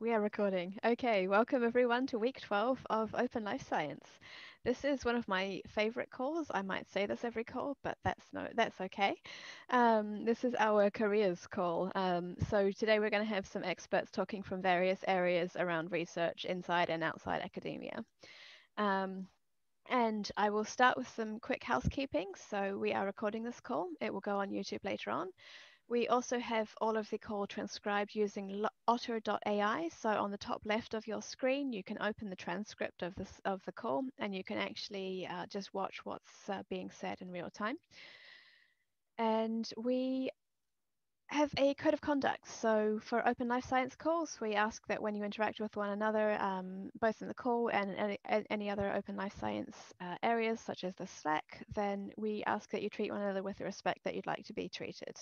we are recording. Okay, welcome everyone to week 12 of Open Life Science. This is one of my favorite calls. I might say this every call, but that's no, that's okay. Um, this is our careers call. Um, so today we're going to have some experts talking from various areas around research inside and outside academia. Um, and I will start with some quick housekeeping. So we are recording this call. It will go on YouTube later on. We also have all of the call transcribed using otter.ai. So on the top left of your screen, you can open the transcript of this of the call and you can actually uh, just watch what's uh, being said in real time. And we have a code of conduct. So for open life science calls, we ask that when you interact with one another, um, both in the call and any, any other open life science uh, areas, such as the Slack, then we ask that you treat one another with the respect that you'd like to be treated.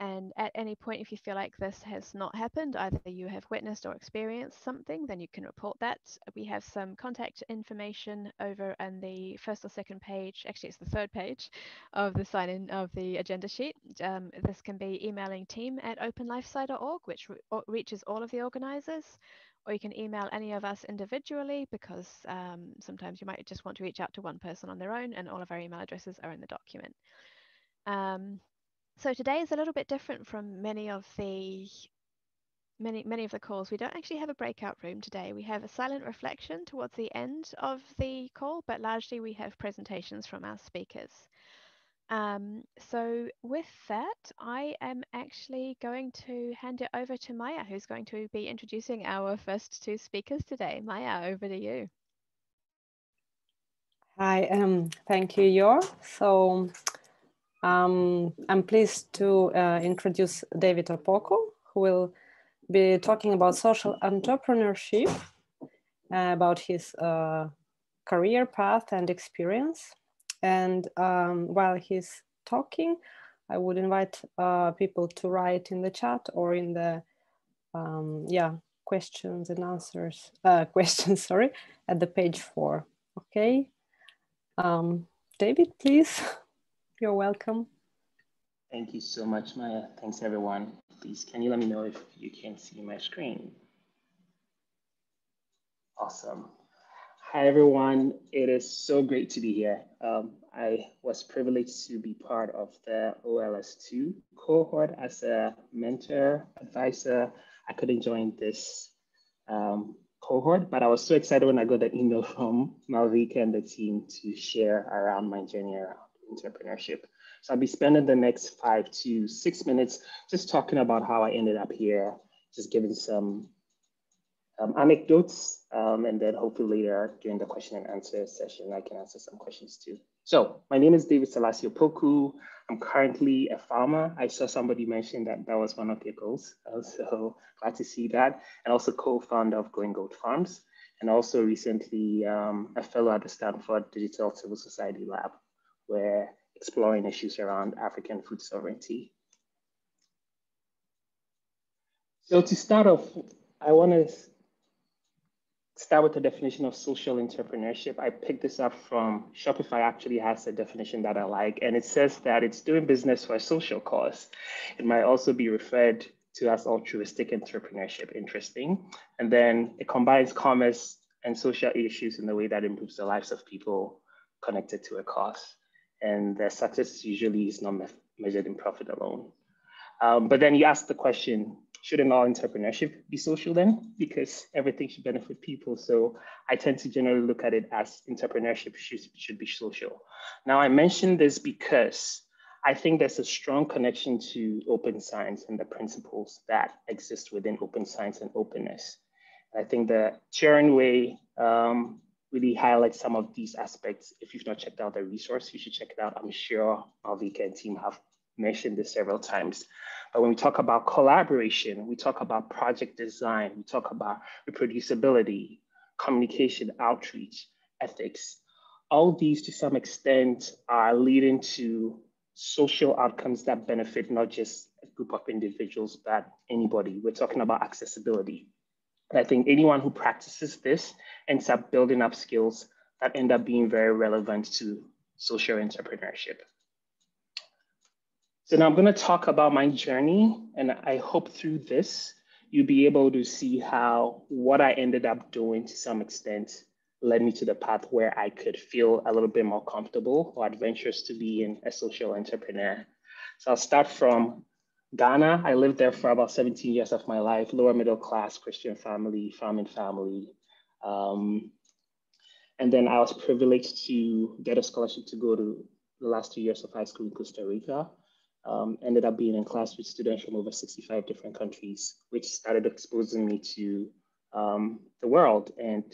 And at any point, if you feel like this has not happened, either you have witnessed or experienced something, then you can report that. We have some contact information over on the first or second page, actually it's the third page of the sign-in of the agenda sheet. Um, this can be emailing team at openlifesci.org, which re reaches all of the organizers, or you can email any of us individually because um, sometimes you might just want to reach out to one person on their own and all of our email addresses are in the document. Um, so today is a little bit different from many of the many many of the calls. We don't actually have a breakout room today. We have a silent reflection towards the end of the call, but largely we have presentations from our speakers. Um, so with that, I am actually going to hand it over to Maya, who's going to be introducing our first two speakers today. Maya, over to you. Hi, um, thank you, Yor. So um, I'm pleased to uh, introduce David Opoku, who will be talking about social entrepreneurship, uh, about his uh, career path and experience. And um, while he's talking, I would invite uh, people to write in the chat or in the, um, yeah, questions and answers, uh, questions, sorry, at the page four, okay? Um, David, please. You're welcome. Thank you so much, Maya. Thanks, everyone. Please, can you let me know if you can see my screen? Awesome. Hi, everyone. It is so great to be here. Um, I was privileged to be part of the OLS2 cohort as a mentor, advisor. I couldn't join this um, cohort, but I was so excited when I got the email from Malvika and the team to share around my journey around entrepreneurship. So I'll be spending the next five to six minutes just talking about how I ended up here, just giving some um, anecdotes, um, and then hopefully later during the question and answer session, I can answer some questions too. So my name is David Selassie Opoku. I'm currently a farmer. I saw somebody mention that that was one of their goals. So glad to see that. And also co-founder of Growing Gold Farms. And also recently um, a fellow at the Stanford Digital Civil Society Lab, where exploring issues around African food sovereignty. So to start off, I want to start with the definition of social entrepreneurship. I picked this up from Shopify actually has a definition that I like, and it says that it's doing business for a social cause. It might also be referred to as altruistic entrepreneurship, interesting. And then it combines commerce and social issues in the way that improves the lives of people connected to a cause and their success usually is not me measured in profit alone. Um, but then you ask the question, shouldn't all entrepreneurship be social then? Because everything should benefit people. So I tend to generally look at it as entrepreneurship should, should be social. Now I mention this because I think there's a strong connection to open science and the principles that exist within open science and openness. I think the Turing way um, really highlight some of these aspects. If you've not checked out the resource, you should check it out. I'm sure Malvika and team have mentioned this several times. But when we talk about collaboration, we talk about project design, we talk about reproducibility, communication, outreach, ethics. All these to some extent are leading to social outcomes that benefit not just a group of individuals, but anybody. We're talking about accessibility. And I think anyone who practices this ends up building up skills that end up being very relevant to social entrepreneurship. So now I'm gonna talk about my journey and I hope through this, you'll be able to see how what I ended up doing to some extent led me to the path where I could feel a little bit more comfortable or adventurous to be in a social entrepreneur. So I'll start from Ghana. I lived there for about 17 years of my life, lower middle class Christian family, farming family. Um, and then I was privileged to get a scholarship to go to the last two years of high school in Costa Rica. Um, ended up being in class with students from over 65 different countries, which started exposing me to um, the world and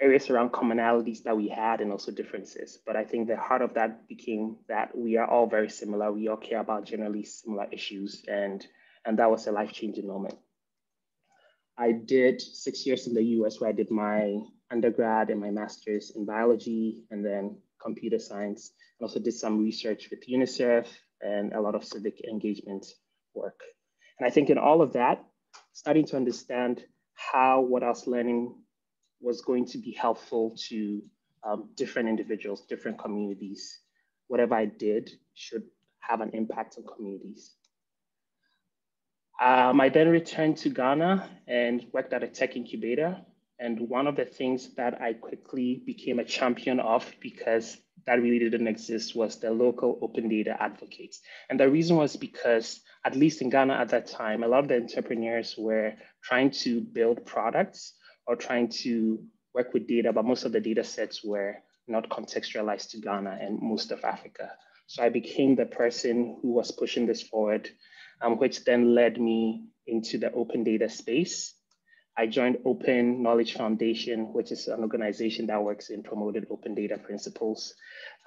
areas around commonalities that we had and also differences. But I think the heart of that became that we are all very similar. We all care about generally similar issues. And, and that was a life changing moment. I did six years in the US where I did my undergrad and my master's in biology and then computer science. And also did some research with UNICEF and a lot of civic engagement work. And I think in all of that, starting to understand how what I was learning was going to be helpful to um, different individuals, different communities. Whatever I did should have an impact on communities. Um, I then returned to Ghana and worked at a tech incubator. And one of the things that I quickly became a champion of because that really didn't exist was the local open data advocates. And the reason was because, at least in Ghana at that time, a lot of the entrepreneurs were trying to build products or trying to work with data, but most of the data sets were not contextualized to Ghana and most of Africa. So I became the person who was pushing this forward, um, which then led me into the open data space. I joined Open Knowledge Foundation, which is an organization that works in promoted open data principles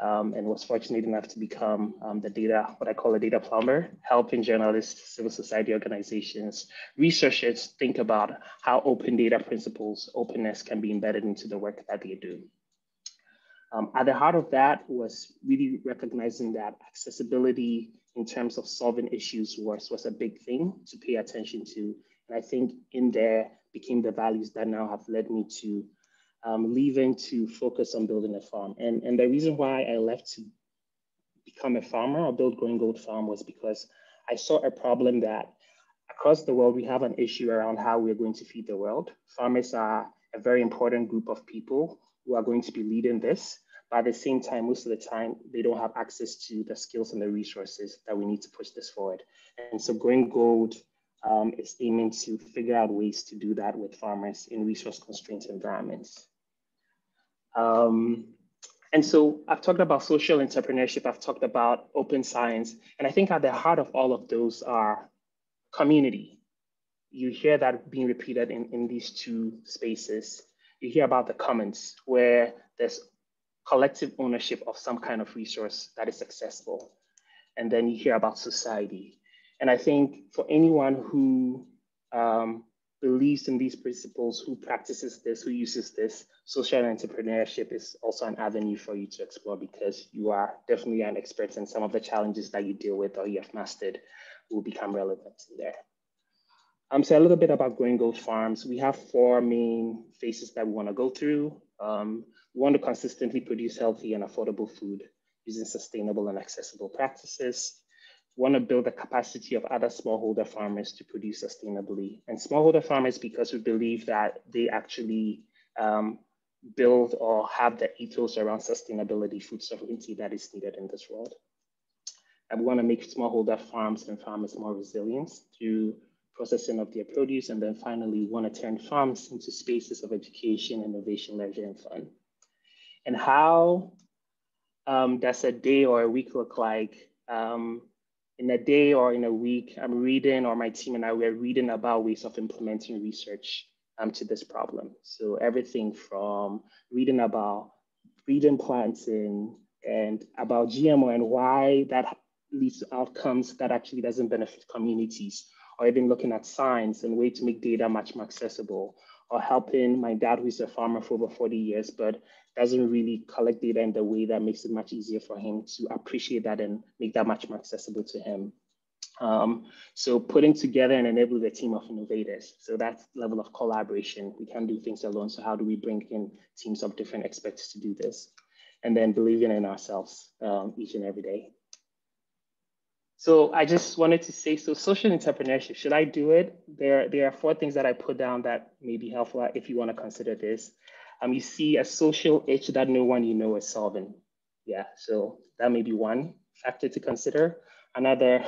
um, and was fortunate enough to become um, the data, what I call a data plumber, helping journalists, civil society organizations, researchers think about how open data principles, openness can be embedded into the work that they do. Um, at the heart of that was really recognizing that accessibility in terms of solving issues was, was a big thing to pay attention to. And I think in there became the values that now have led me to um, leaving to focus on building a farm. And, and the reason why I left to become a farmer or build Growing Gold Farm was because I saw a problem that across the world, we have an issue around how we're going to feed the world. Farmers are a very important group of people who are going to be leading this. But at the same time, most of the time, they don't have access to the skills and the resources that we need to push this forward. And so Growing Gold um, is aiming to figure out ways to do that with farmers in resource constrained environments. Um, and so I've talked about social entrepreneurship, I've talked about open science, and I think at the heart of all of those are community. You hear that being repeated in, in these two spaces. You hear about the commons, where there's collective ownership of some kind of resource that is accessible. And then you hear about society. And I think for anyone who um, believes in these principles, who practices this, who uses this, social entrepreneurship is also an avenue for you to explore because you are definitely an expert in some of the challenges that you deal with or you have mastered will become relevant there. Um, so a little bit about Growing Gold Farms. We have four main phases that we want to go through. Um, we want to consistently produce healthy and affordable food using sustainable and accessible practices want to build the capacity of other smallholder farmers to produce sustainably. And smallholder farmers, because we believe that they actually um, build or have the ethos around sustainability, food sovereignty that is needed in this world. And we want to make smallholder farms and farmers more resilient through processing of their produce. And then finally, we want to turn farms into spaces of education, innovation, leisure, and fun. And how um, does a day or a week look like um, in a day or in a week, I'm reading, or my team and I, we're reading about ways of implementing research um, to this problem. So everything from reading about breeding planting and about GMO and why that leads to outcomes that actually doesn't benefit communities, or even looking at science and way to make data much more accessible, or helping my dad, who's a farmer for over 40 years, but doesn't really collect data in the way that makes it much easier for him to appreciate that and make that much more accessible to him. Um, so putting together and enabling a team of innovators. So that level of collaboration. We can't do things alone. So how do we bring in teams of different experts to do this? And then believing in ourselves um, each and every day. So I just wanted to say, so social entrepreneurship, should I do it? There, there are four things that I put down that may be helpful if you want to consider this. Um, you see a social itch that no one you know is solving. Yeah, so that may be one factor to consider. Another,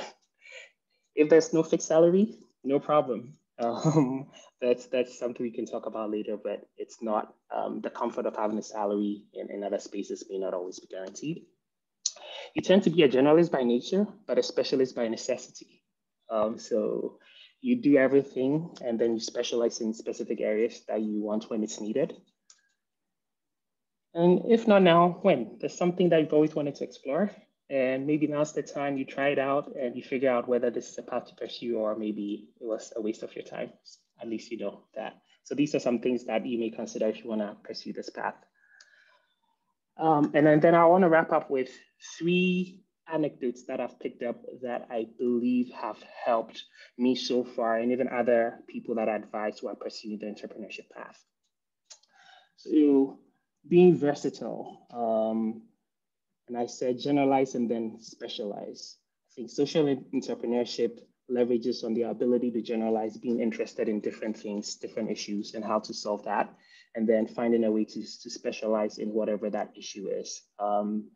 if there's no fixed salary, no problem. Um, that's that's something we can talk about later, but it's not um, the comfort of having a salary in, in other spaces may not always be guaranteed. You tend to be a generalist by nature, but a specialist by necessity. Um, so you do everything and then you specialize in specific areas that you want when it's needed. And if not now, when? There's something that you've always wanted to explore. And maybe now's the time you try it out and you figure out whether this is a path to pursue or maybe it was a waste of your time. At least you know that. So these are some things that you may consider if you want to pursue this path. Um, and then, then I want to wrap up with three anecdotes that I've picked up that I believe have helped me so far and even other people that I advise who are pursuing the entrepreneurship path. So being versatile, um, and I said generalize and then specialize. I think social entrepreneurship leverages on the ability to generalize, being interested in different things, different issues, and how to solve that, and then finding a way to, to specialize in whatever that issue is. Um,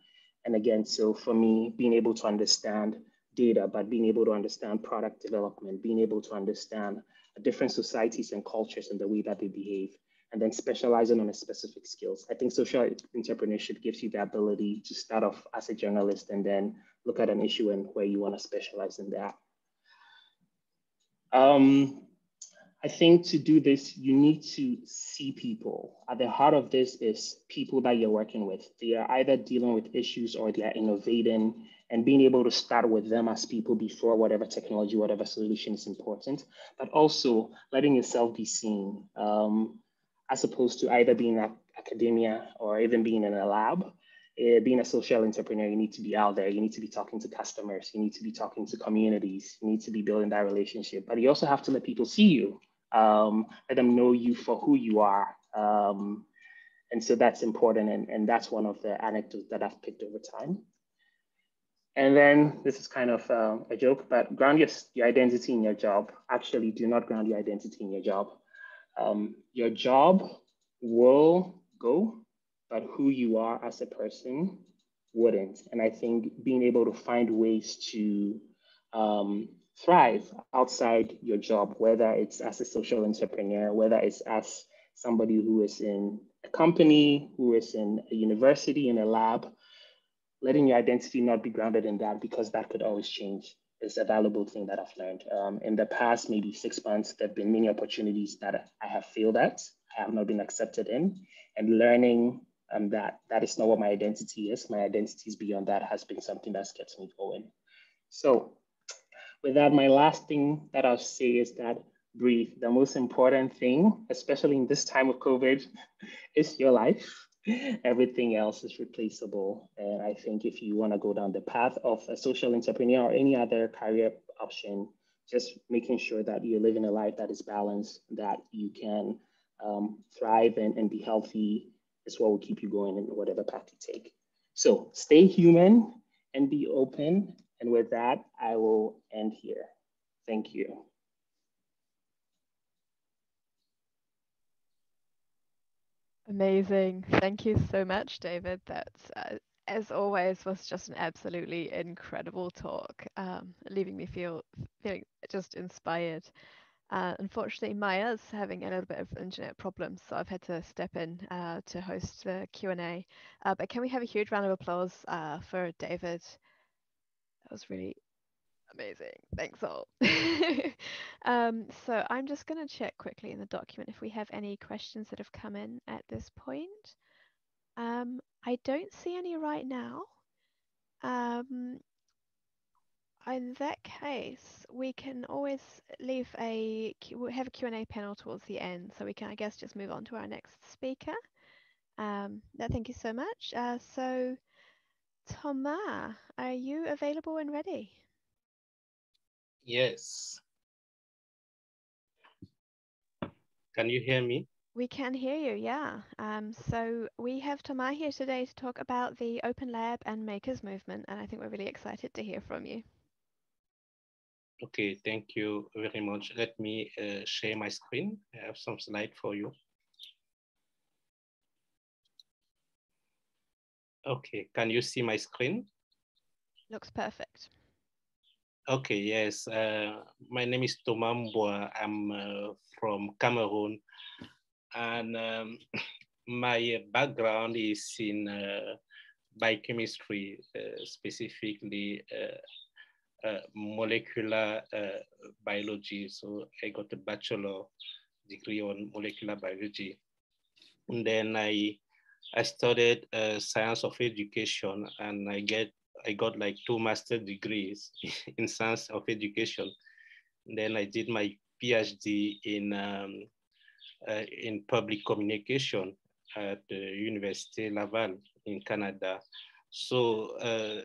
and again, so for me, being able to understand data, but being able to understand product development, being able to understand different societies and cultures and the way that they behave, and then specializing on a specific skills. I think social entrepreneurship gives you the ability to start off as a journalist and then look at an issue and where you want to specialize in that. Um, I think to do this, you need to see people. At the heart of this is people that you're working with. They are either dealing with issues or they are innovating and being able to start with them as people before whatever technology, whatever solution is important, but also letting yourself be seen. Um, as opposed to either being at academia or even being in a lab. Uh, being a social entrepreneur, you need to be out there. You need to be talking to customers. You need to be talking to communities. You need to be building that relationship. But you also have to let people see you, um, let them know you for who you are. Um, and so that's important. And, and that's one of the anecdotes that I've picked over time. And then this is kind of uh, a joke, but ground your, your identity in your job. Actually, do not ground your identity in your job um, your job will go, but who you are as a person wouldn't. And I think being able to find ways to um, thrive outside your job, whether it's as a social entrepreneur, whether it's as somebody who is in a company, who is in a university, in a lab, letting your identity not be grounded in that because that could always change is a valuable thing that I've learned. Um, in the past, maybe six months, there have been many opportunities that I have failed at, I have not been accepted in, and learning um, that that is not what my identity is. My identity is beyond that has been something that's kept me going. So with that, my last thing that I'll say is that breathe. The most important thing, especially in this time of COVID, is your life. Everything else is replaceable. And I think if you want to go down the path of a social entrepreneur or any other career option, just making sure that you're living a life that is balanced, that you can um, thrive and, and be healthy is what will keep you going in whatever path you take. So stay human and be open. And with that, I will end here. Thank you. Amazing. Thank you so much, David. That, uh, as always, was just an absolutely incredible talk, um, leaving me feel feeling just inspired. Uh, unfortunately, Maya's having a little bit of internet problems, so I've had to step in uh, to host the Q&A. Uh, but can we have a huge round of applause uh, for David? That was really Amazing. Thanks all. um, so I'm just going to check quickly in the document if we have any questions that have come in at this point. Um, I don't see any right now. Um, in that case, we can always leave a we have a Q&A panel towards the end, so we can, I guess, just move on to our next speaker. Um, no, thank you so much. Uh, so, Thomas, are you available and ready? Yes. Can you hear me? We can hear you, yeah. Um, so we have Thomas here today to talk about the Open Lab and Makers movement, and I think we're really excited to hear from you. Okay, thank you very much. Let me uh, share my screen. I have some slide for you. Okay, can you see my screen? Looks perfect. Okay, yes. Uh, my name is Thomas Mboa. I'm uh, from Cameroon. And um, my background is in uh, biochemistry, uh, specifically uh, uh, molecular biology. So I got a bachelor degree on molecular biology. And then I I studied science of education and I get I got like two master degrees in science of education. And then I did my PhD in um, uh, in public communication at the University Laval in Canada. So uh,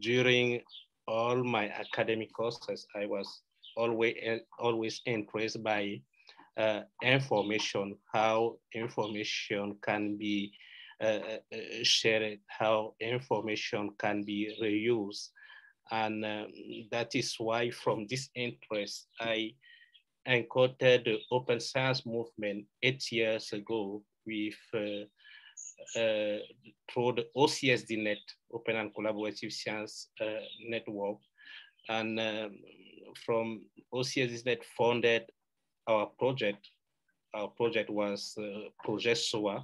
during all my academic courses, I was always always impressed by uh, information, how information can be uh, uh, shared, how information can be reused. And um, that is why from this interest, I encountered the open science movement eight years ago with uh, uh, through the OCSDNet, Open and Collaborative Science uh, Network. And um, from OCSDNet funded our project. Our project was uh, Project SOHA, uh,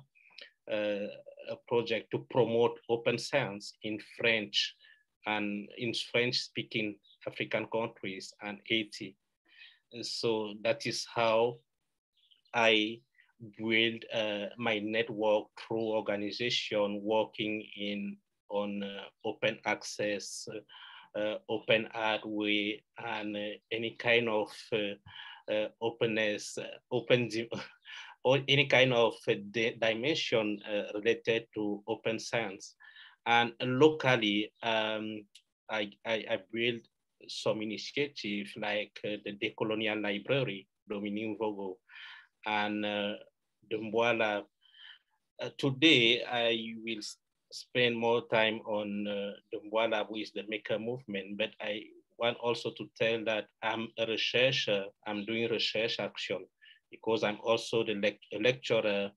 a project to promote open science in French and in French speaking African countries and Haiti. So that is how I build uh, my network through organization working in on uh, open access, uh, uh open hardware, and uh, any kind of uh, openness, open or any kind of dimension related to open science. And locally, um, I, I, I built some initiatives like the Decolonial Library, Dominique Vogo, and uh. Uh, today, I will spend more time on uh, which is the maker movement, but I want also to tell that I'm a researcher, I'm doing research action because I'm also the le lecturer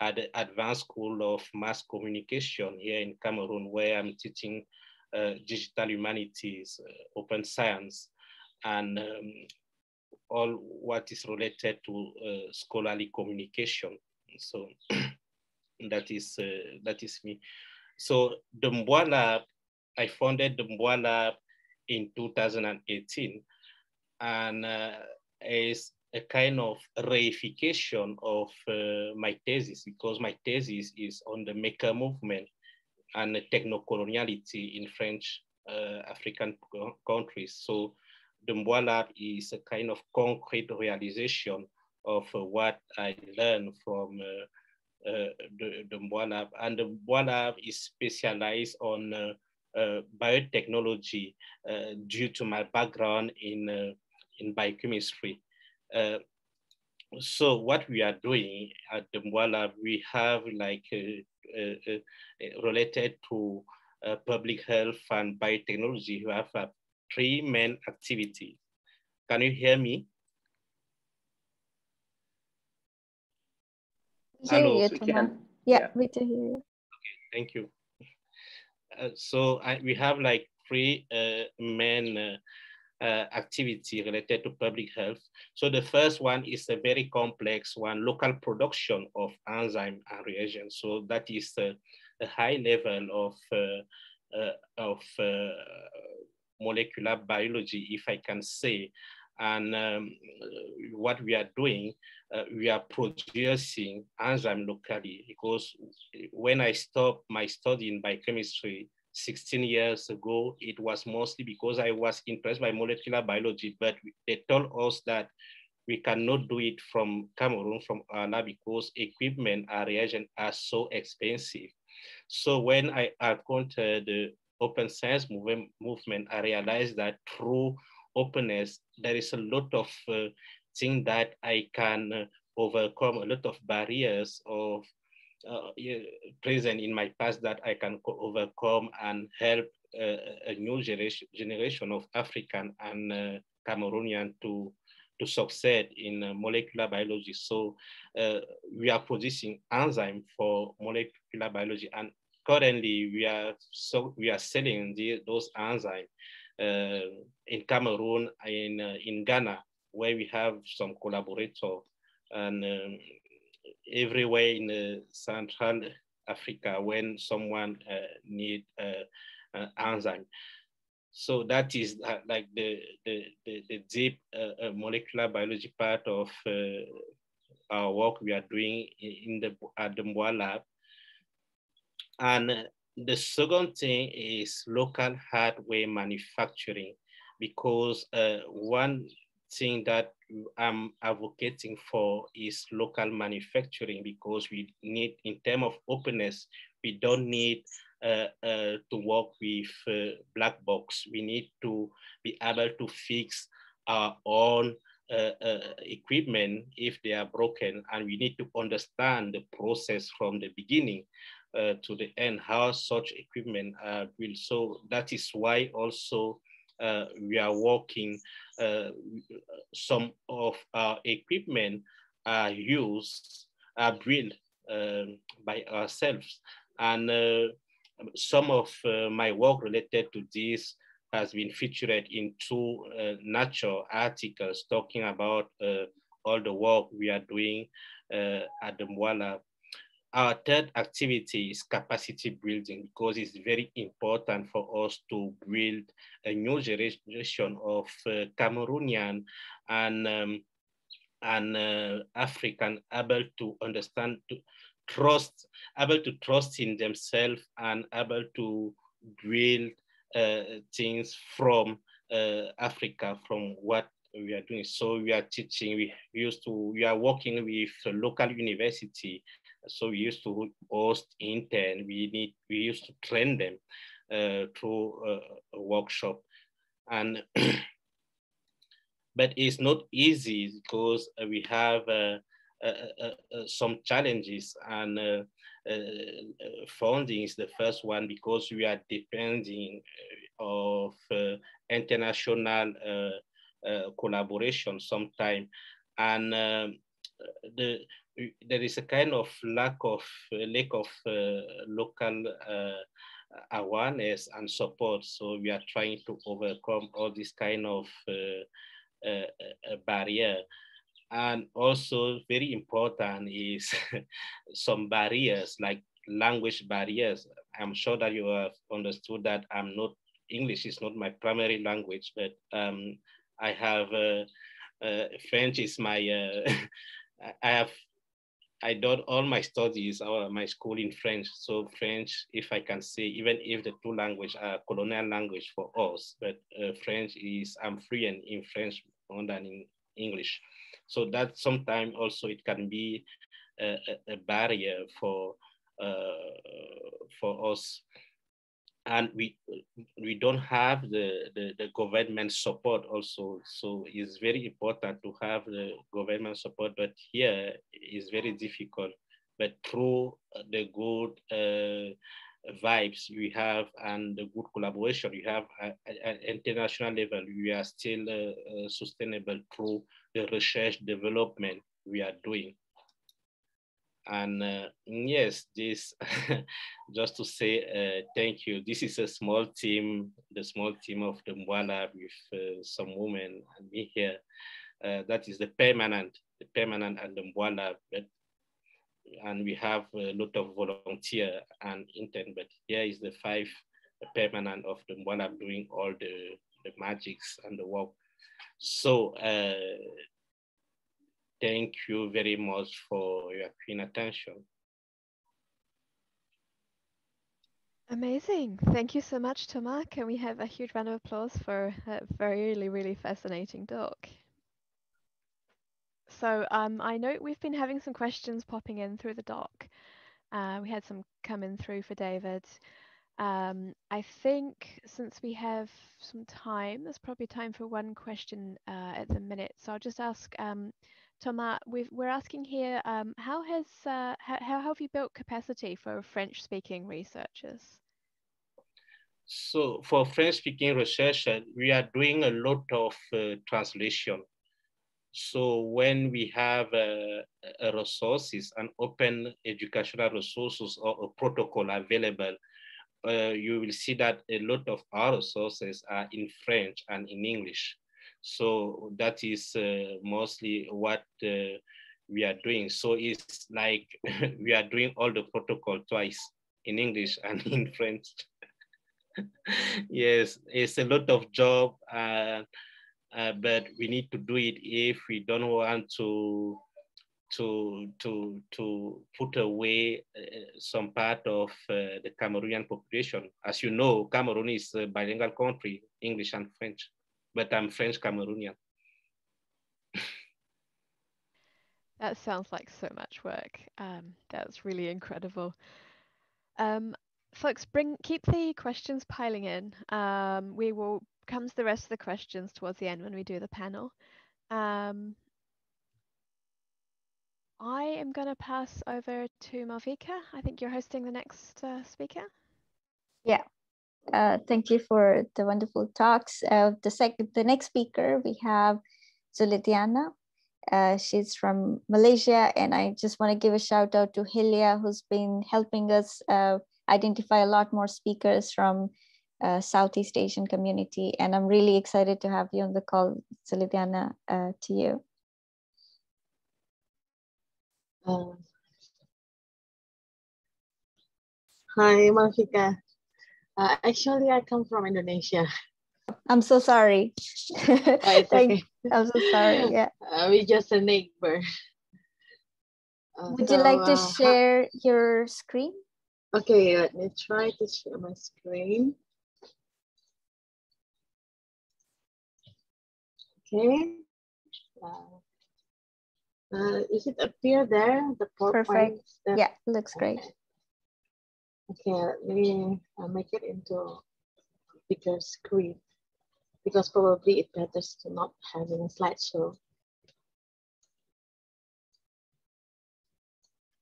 at the Advanced School of Mass Communication here in Cameroon, where I'm teaching uh, digital humanities, uh, open science, and um, all what is related to uh, scholarly communication. So that is uh, that is me. So the Mboa Lab, I founded the Mboa Lab in 2018, and uh, is a kind of reification of uh, my thesis because my thesis is on the maker movement and techno-coloniality in French uh, African countries. So the Lab is a kind of concrete realization of uh, what I learned from uh, uh, the, the Lab. And the Lab is specialized on uh, biotechnology due to my background in, in biochemistry. So what we are doing at the Mboa Lab, we have like related to public health and biotechnology, we have a three main activities. Can you hear me? Hello, you, yeah, yeah, we do hear you. Okay, thank you. Uh, so I, we have like three uh, main uh, uh, activity related to public health. So the first one is a very complex one, local production of enzyme and reagents. So that is a high level of, uh, uh, of molecular biology, if I can say. And um, what we are doing, uh, we are producing enzyme locally because when I stopped my study in biochemistry 16 years ago, it was mostly because I was impressed by molecular biology, but they told us that we cannot do it from Cameroon, from Anna, because equipment and reagent are so expensive. So when I encountered the open science movement, movement, I realized that through openness, there is a lot of uh, things that I can uh, overcome, a lot of barriers of uh, present in my past that I can overcome and help uh, a new generation, generation of African and uh, Cameroonian to to succeed in uh, molecular biology. So uh, we are producing enzyme for molecular biology, and currently we are so we are selling the, those enzymes uh, in Cameroon, in uh, in Ghana, where we have some collaborators, and um, everywhere in uh, Central Africa when someone uh, need enzyme. So that is uh, like the, the, the, the deep uh, uh, molecular biology part of uh, our work we are doing in the, at the Mboa lab. And the second thing is local hardware manufacturing, because uh, one thing that I'm advocating for is local manufacturing because we need, in terms of openness, we don't need uh, uh, to work with uh, black box. We need to be able to fix our own uh, uh, equipment if they are broken and we need to understand the process from the beginning uh, to the end how such equipment will so that is why also we are working some of our equipment are used are built um, by ourselves and some of uh, my work related to this has been featured in two uh, Nature articles talking about uh, all the work we are doing uh, at the Mboa Lab. Our third activity is capacity building because it's very important for us to build a new generation of uh, Cameroonian and um, and uh, African able to understand to, trust, able to trust in themselves and able to build uh, things from uh, Africa, from what we are doing. So we are teaching, we used to, we are working with local university. So we used to host intern, we need, we used to train them uh, through a, a workshop. And but it's not easy because we have uh, uh, uh, uh, some challenges and funding is the first one because we are depending of international collaboration sometime and um, the there is a kind of lack of lack of local awareness and support. So we are trying to overcome all this kind of uh, uh, barrier. And also very important is some barriers like language barriers. I'm sure that you have understood that I'm not, English is not my primary language, but um, I have, uh, uh, French is my, uh, I have, I did all my studies or my school in French. So French, if I can say, even if the two language are colonial language for us, but uh, French is, I'm fluent in French more than in English. So that sometimes also it can be a, a barrier for uh, for us and we we don't have the, the, the, government support also so it's very important to have the government support but here it's very difficult but through the good uh, vibes we have and the good collaboration we have at, at international level we are still uh, uh, sustainable through the research development we are doing. And uh, yes, this, just to say uh, thank you. This is a small team, the small team of the Mboa Lab with uh, some women and me here. Uh, that is the permanent, the permanent and the Mboa Lab. But, and we have a lot of volunteer and intern, but here is the five permanent of the Mboa Lab doing all the, the magics and the work so uh, thank you very much for your keen attention. Amazing. Thank you so much, Thomas. Can we have a huge round of applause for a very, really, really fascinating talk? So um, I know we've been having some questions popping in through the doc. Uh, we had some coming through for David. Um, I think since we have some time, there's probably time for one question uh, at the minute. So I'll just ask um, Thomas, we are asking here, um, how, has, uh, how, how have you built capacity for French-speaking researchers? So for French-speaking researchers, we are doing a lot of uh, translation. So when we have uh, resources, and open educational resources or a protocol available, uh, you will see that a lot of our resources are in French and in English. So that is uh, mostly what uh, we are doing. So it's like we are doing all the protocol twice in English and in French. yes, it's a lot of job, uh, but we need to do it if we don't want to to to to put away uh, some part of uh, the Cameroonian population. As you know, Cameroon is a bilingual country, English and French, but I'm French Cameroonian. that sounds like so much work. Um, that's really incredible. Um, folks, bring keep the questions piling in. Um, we will come to the rest of the questions towards the end when we do the panel. Um, I am going to pass over to Malvika. I think you're hosting the next uh, speaker. Yeah. Uh, thank you for the wonderful talks. Uh, the second, the next speaker we have Zulidyana. Uh, she's from Malaysia, and I just want to give a shout out to Helia, who's been helping us uh, identify a lot more speakers from uh, Southeast Asian community. And I'm really excited to have you on the call, Zulidyana, uh, to you. Uh, hi, Malvika. Uh, actually, I come from Indonesia. I'm so sorry. oh, it's okay. I'm so sorry. Yeah. Uh, we just a neighbor. Uh, Would so, you like to uh, share your screen? Okay, let me try to share my screen. Okay. Uh, uh, is it appear there? The Perfect. That... Yeah, looks great. Okay, let me make it into bigger screen because probably it better to not having a slideshow.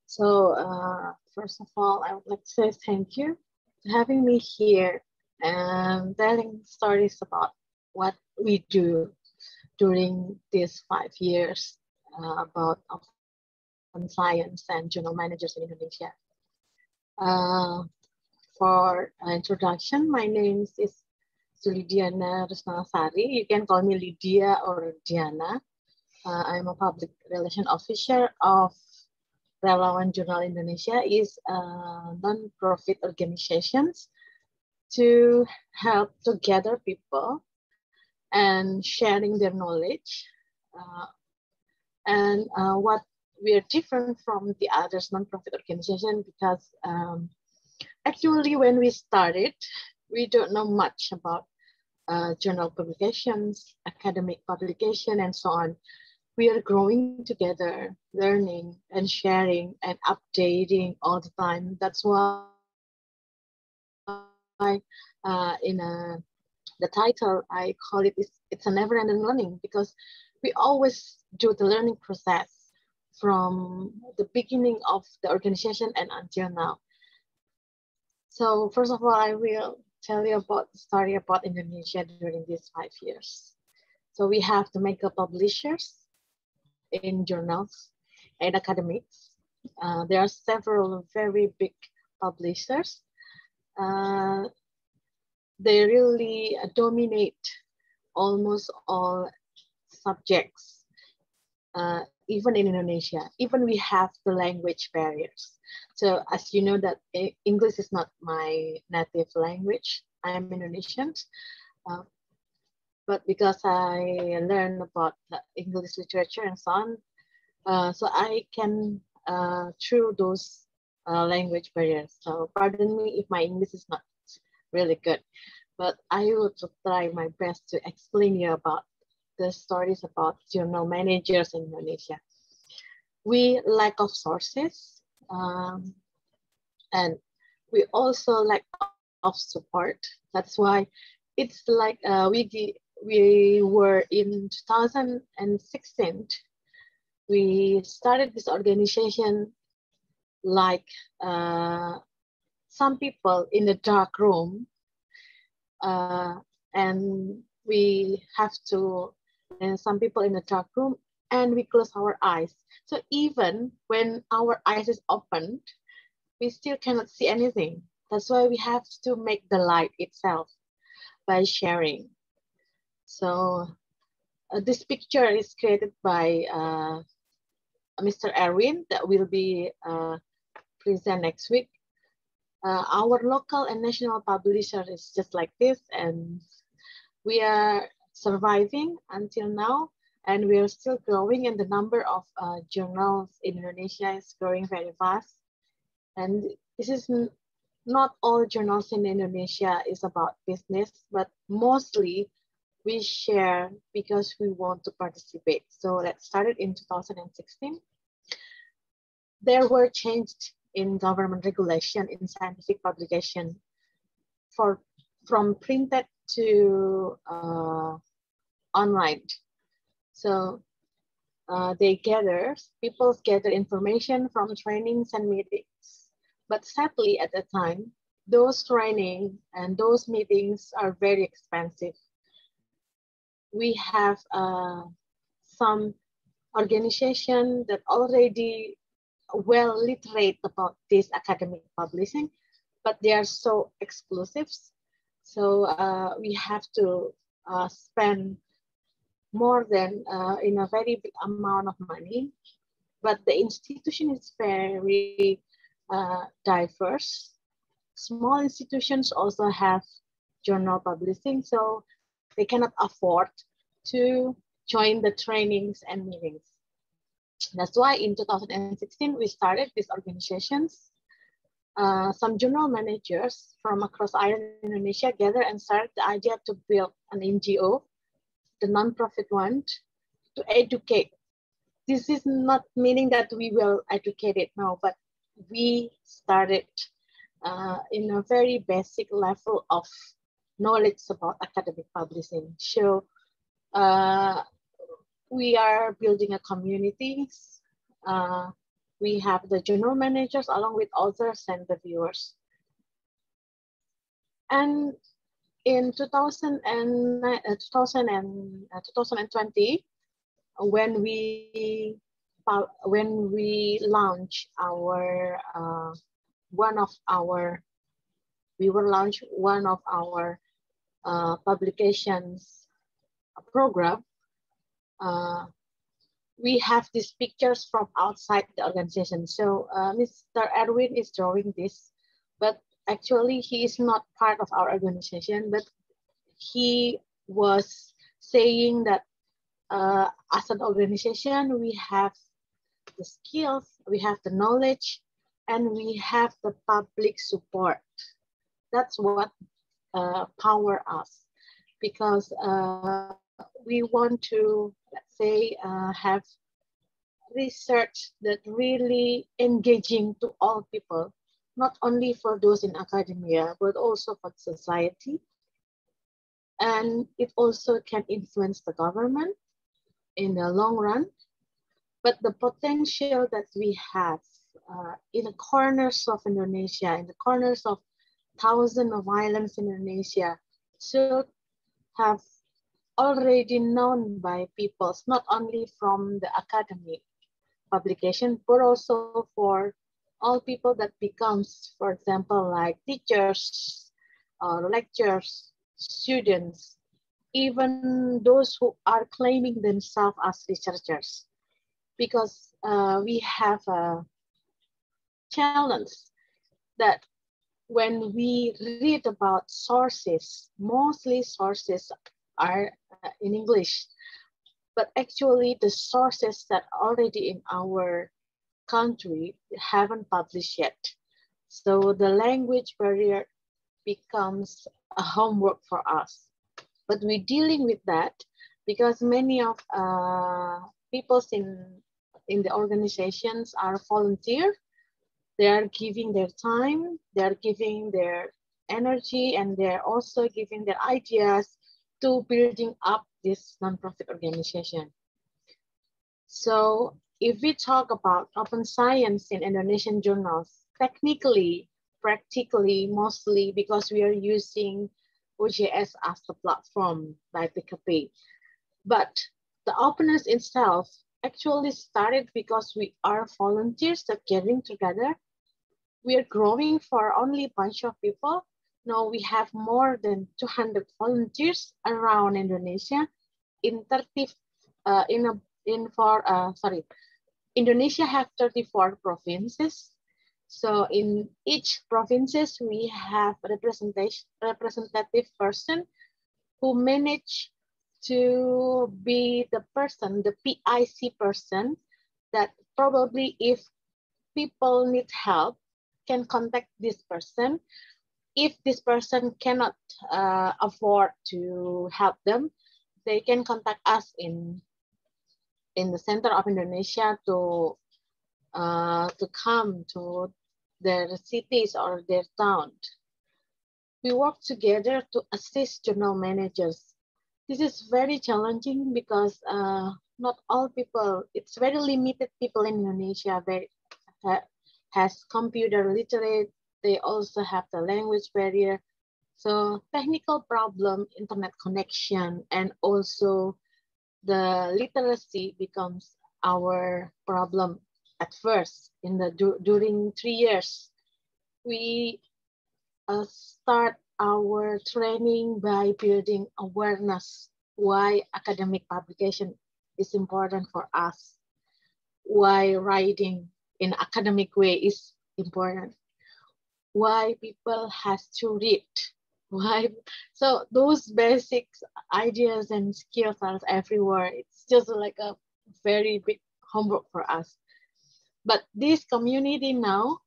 So uh, first of all, I would like to say thank you for having me here and telling stories about what we do during these five years uh, about science and journal managers in Indonesia. Uh, for introduction, my name is Zulidyana Rusnalasari. You can call me Lydia or Diana. Uh, I'm a public relation officer of Relawan Journal Indonesia is a non-profit organizations to help to gather people and sharing their knowledge uh, and uh, what we are different from the others non-profit organization because um, actually when we started, we don't know much about uh, journal publications, academic publication, and so on. We are growing together, learning and sharing and updating all the time. That's why uh, in a, the title, I call it, it's, it's a never-ending learning because we always do the learning process from the beginning of the organization and until now. So first of all, I will tell you about the story about Indonesia during these five years. So we have the mega publishers in journals and academics. Uh, there are several very big publishers. Uh, they really dominate almost all subjects, uh, even in Indonesia, even we have the language barriers. So as you know that English is not my native language, I am Indonesian. Uh, but because I learned about English literature and so on, uh, so I can uh, through those uh, language barriers. So pardon me if my English is not really good, but I will try my best to explain you about the stories about journal managers in Indonesia. We lack of sources um, and we also lack of support. That's why it's like uh, we, we were in 2016, we started this organization like uh, some people in the dark room uh, and we have to, and some people in the dark room, and we close our eyes. So even when our eyes is opened, we still cannot see anything. That's why we have to make the light itself by sharing. So uh, this picture is created by uh, Mr. Erwin that will be uh, present next week. Uh, our local and national publisher is just like this and we are surviving until now and we are still growing and the number of uh, journals in Indonesia is growing very fast. And this is not all journals in Indonesia is about business, but mostly we share because we want to participate. So that started in 2016. There were changed in government regulation in scientific publication for from printed to uh, online. So uh, they gather, people gather information from trainings and meetings. But sadly at the time, those training and those meetings are very expensive. We have uh, some organization that already well literate about this academic publishing, but they are so exclusive so uh, we have to uh, spend more than uh, in a very big amount of money. But the institution is very uh, diverse. Small institutions also have journal publishing, so they cannot afford to join the trainings and meetings. That's why in 2016, we started these organizations uh, some general managers from across Ireland Indonesia gathered and started the idea to build an NGO, the non-profit one, to educate. This is not meaning that we will educate it now, but we started uh, in a very basic level of knowledge about academic publishing. So uh, we are building a community uh, we have the general managers along with authors and the viewers. And in 2000 and, uh, 2000 and, uh, 2020, when we when we launch our uh, one of our we will launch one of our uh, publications program uh, we have these pictures from outside the organization. So uh, Mr. Edwin is drawing this, but actually he is not part of our organization, but he was saying that uh, as an organization, we have the skills, we have the knowledge, and we have the public support. That's what uh, power us because uh, we want to, let's say, uh, have research that really engaging to all people, not only for those in academia, but also for society. And it also can influence the government in the long run. But the potential that we have uh, in the corners of Indonesia, in the corners of thousands of islands in Indonesia, should have already known by peoples, not only from the academic publication, but also for all people that becomes, for example, like teachers, uh, lecturers, students, even those who are claiming themselves as researchers. Because uh, we have a challenge that when we read about sources, mostly sources are uh, in English. But actually the sources that already in our country haven't published yet. So the language barrier becomes a homework for us. But we're dealing with that because many of uh, people in, in the organizations are volunteer. They are giving their time, they're giving their energy, and they're also giving their ideas to building up this nonprofit organization. So if we talk about open science in Indonesian journals, technically, practically, mostly because we are using OJS as the platform by PKP. But the openness itself actually started because we are volunteers that getting together. We are growing for only a bunch of people. Now we have more than 200 volunteers around Indonesia in 30, uh, in a, in for, uh, sorry, Indonesia have 34 provinces. So in each provinces, we have representation, representative person who manage to be the person, the PIC person that probably if people need help can contact this person. If this person cannot uh, afford to help them, they can contact us in in the center of Indonesia to uh, to come to their cities or their town. We work together to assist journal managers. This is very challenging because uh, not all people, it's very limited people in Indonesia uh, has computer literate. They also have the language barrier. So technical problem, internet connection, and also the literacy becomes our problem at first in the during three years we uh, start our training by building awareness why academic publication is important for us why writing in academic way is important why people has to read why so those basic ideas and skills are everywhere. It's just like a very big homework for us. But this community now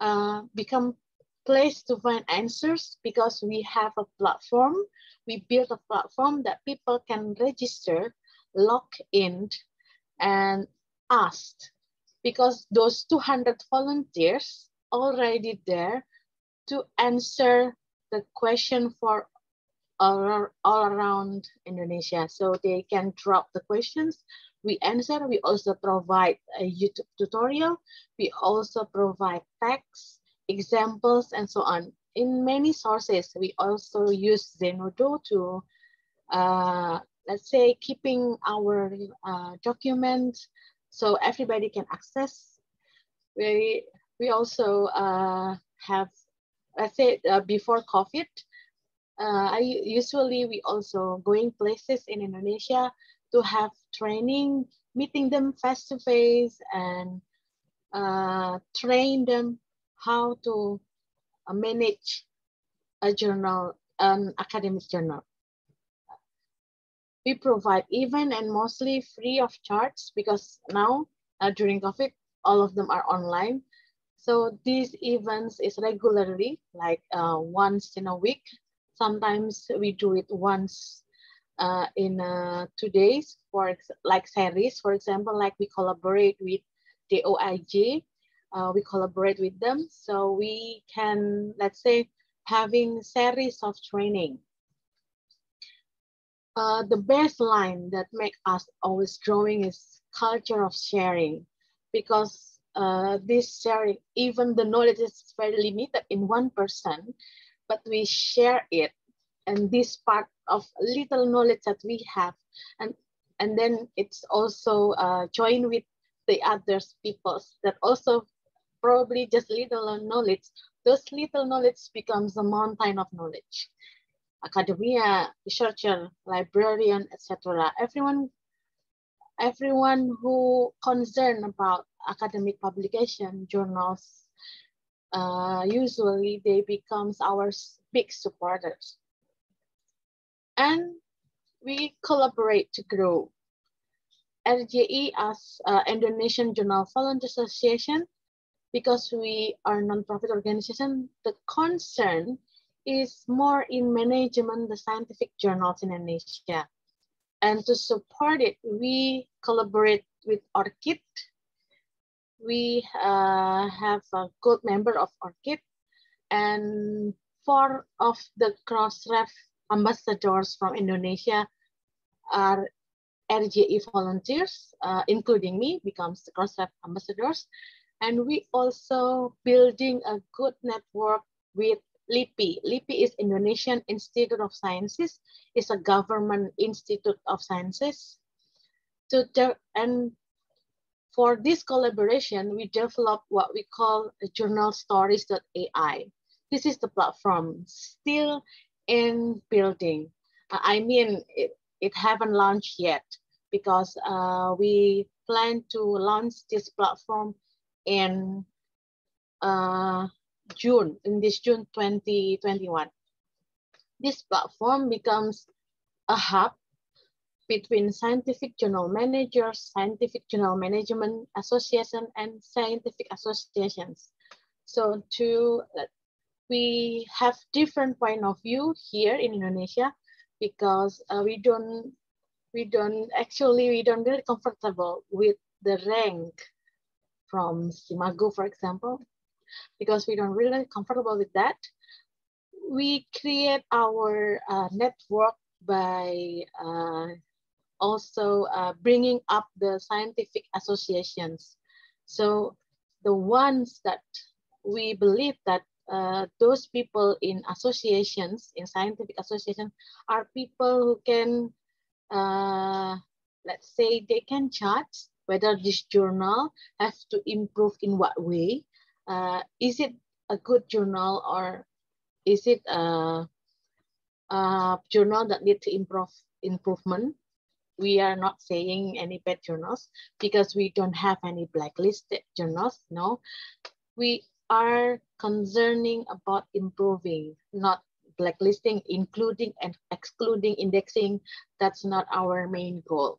uh, become place to find answers because we have a platform. We built a platform that people can register log in and ask. Because those 200 volunteers already there to answer the question for all, all around Indonesia. So they can drop the questions. We answer. We also provide a YouTube tutorial. We also provide text, examples, and so on. In many sources, we also use Zenodo to, uh, let's say, keeping our uh, documents so everybody can access. We, we also uh, have I said uh, before COVID, uh, I usually we also going places in Indonesia to have training, meeting them face to face and uh, train them how to uh, manage a journal, an academic journal. We provide even and mostly free of charge because now uh, during COVID, all of them are online. So these events is regularly, like uh, once in a week. Sometimes we do it once uh, in uh, two days, for like series, for example, like we collaborate with the OIG, uh, we collaborate with them. So we can, let's say, having series of training. Uh, the baseline that make us always growing is culture of sharing because uh, this sharing, even the knowledge is very limited in one person, but we share it. And this part of little knowledge that we have, and, and then it's also uh, joined with the others peoples that also probably just little knowledge. Those little knowledge becomes a mountain of knowledge. Academia, researcher, librarian, etc. Everyone, everyone who concerned about academic publication journals, uh, usually they becomes our big supporters. And we collaborate to grow. RJI as uh, Indonesian Journal Volunteer Association, because we are non-profit organization, the concern is more in management the scientific journals in Indonesia. And to support it, we collaborate with ORCID, we uh, have a good member of ORCID and four of the Crossref ambassadors from Indonesia are RJI volunteers, uh, including me, becomes the Crossref ambassadors. And we also building a good network with LIPI. LIPI is Indonesian Institute of Sciences. It's a government institute of sciences. To and for this collaboration, we developed what we call journal stories.ai. This is the platform still in building. I mean, it, it haven't launched yet because uh, we plan to launch this platform in uh, June, in this June 2021. This platform becomes a hub between scientific journal managers, scientific journal management association, and scientific associations. So to we have different point of view here in Indonesia because uh, we don't we don't actually we don't really comfortable with the rank from SCImago, for example, because we don't really comfortable with that. We create our uh, network by uh, also uh, bringing up the scientific associations. So the ones that we believe that uh, those people in associations, in scientific associations, are people who can, uh, let's say, they can judge whether this journal has to improve in what way. Uh, is it a good journal or is it a, a journal that need to improve improvement? We are not saying any bad journals because we don't have any blacklisted journals. No, we are concerning about improving, not blacklisting, including and excluding indexing. That's not our main goal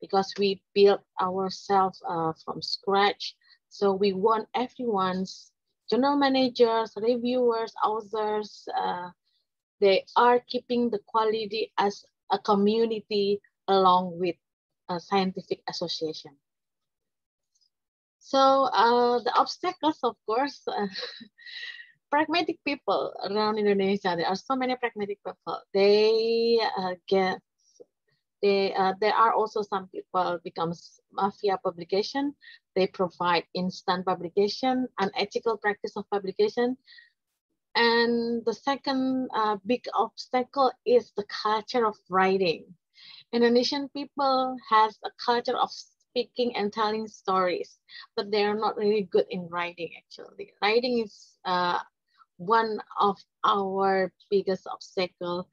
because we built ourselves uh, from scratch. So we want everyone's journal managers, reviewers, authors, uh, they are keeping the quality as a community along with a scientific association. So uh, the obstacles, of course, uh, pragmatic people around Indonesia. There are so many pragmatic people. They uh, get they uh, there are also some people becomes mafia publication. They provide instant publication, unethical practice of publication. And the second uh, big obstacle is the culture of writing. Indonesian people has a culture of speaking and telling stories, but they are not really good in writing actually. Writing is uh, one of our biggest obstacle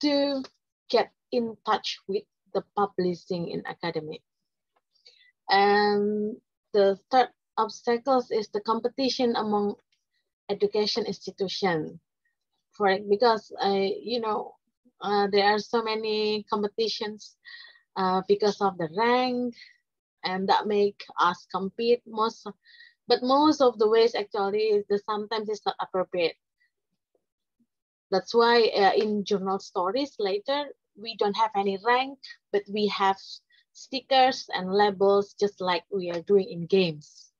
to get in touch with the publishing in academic. And the third obstacles is the competition among education institution. For because uh, you know uh, there are so many competitions uh, because of the rank and that make us compete most but most of the ways actually is the sometimes it's not appropriate. That's why uh, in journal stories later we don't have any rank but we have stickers and labels just like we are doing in games.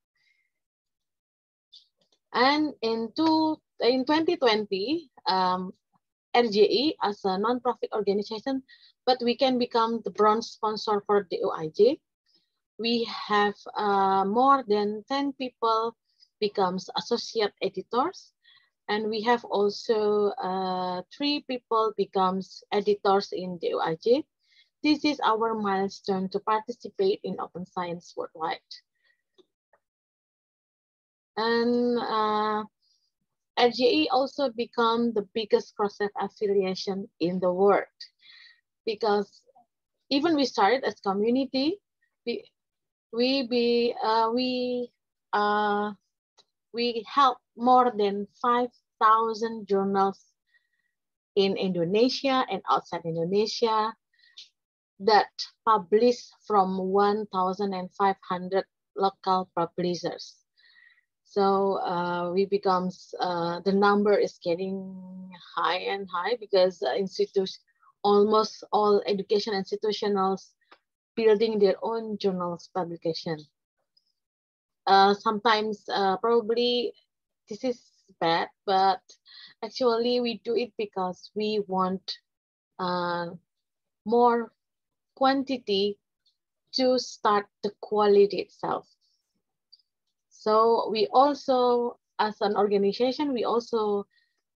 And in two in 2020 um, RJI as a non-profit organization but we can become the bronze sponsor for the OIJ. We have uh, more than 10 people becomes associate editors. And we have also uh, three people becomes editors in the OIJ. This is our milestone to participate in open science worldwide. And uh, RJI also become the biggest CrossRef affiliation in the world because even we started as community, we we be uh, we uh, we help more than five thousand journals in Indonesia and outside Indonesia that publish from 1,500 local publishers. So uh, we becomes, uh, the number is getting high and high because uh, almost all education institutions building their own journals publication. Uh, sometimes uh, probably this is bad, but actually we do it because we want uh, more quantity to start the quality itself. So we also, as an organization, we also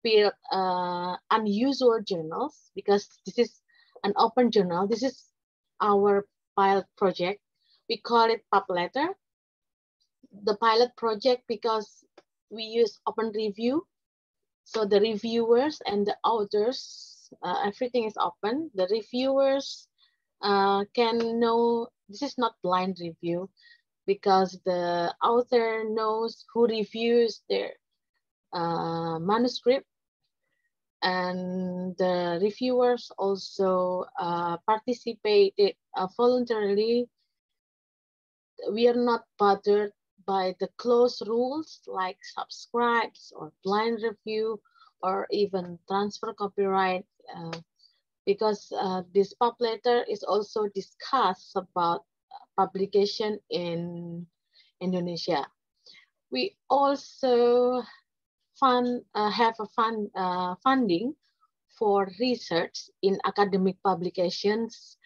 build uh, unusual journals because this is an open journal. This is our pilot project. We call it PubLetter. The pilot project because we use open review. So the reviewers and the authors, uh, everything is open. The reviewers uh, can know, this is not blind review because the author knows who reviews their uh, manuscript and the reviewers also uh, participated uh, voluntarily. We are not bothered by the close rules like subscribes or blind review or even transfer copyright uh, because uh, this PubLetter is also discussed about publication in Indonesia. We also fund, uh, have a fund, uh, funding for research in academic publications.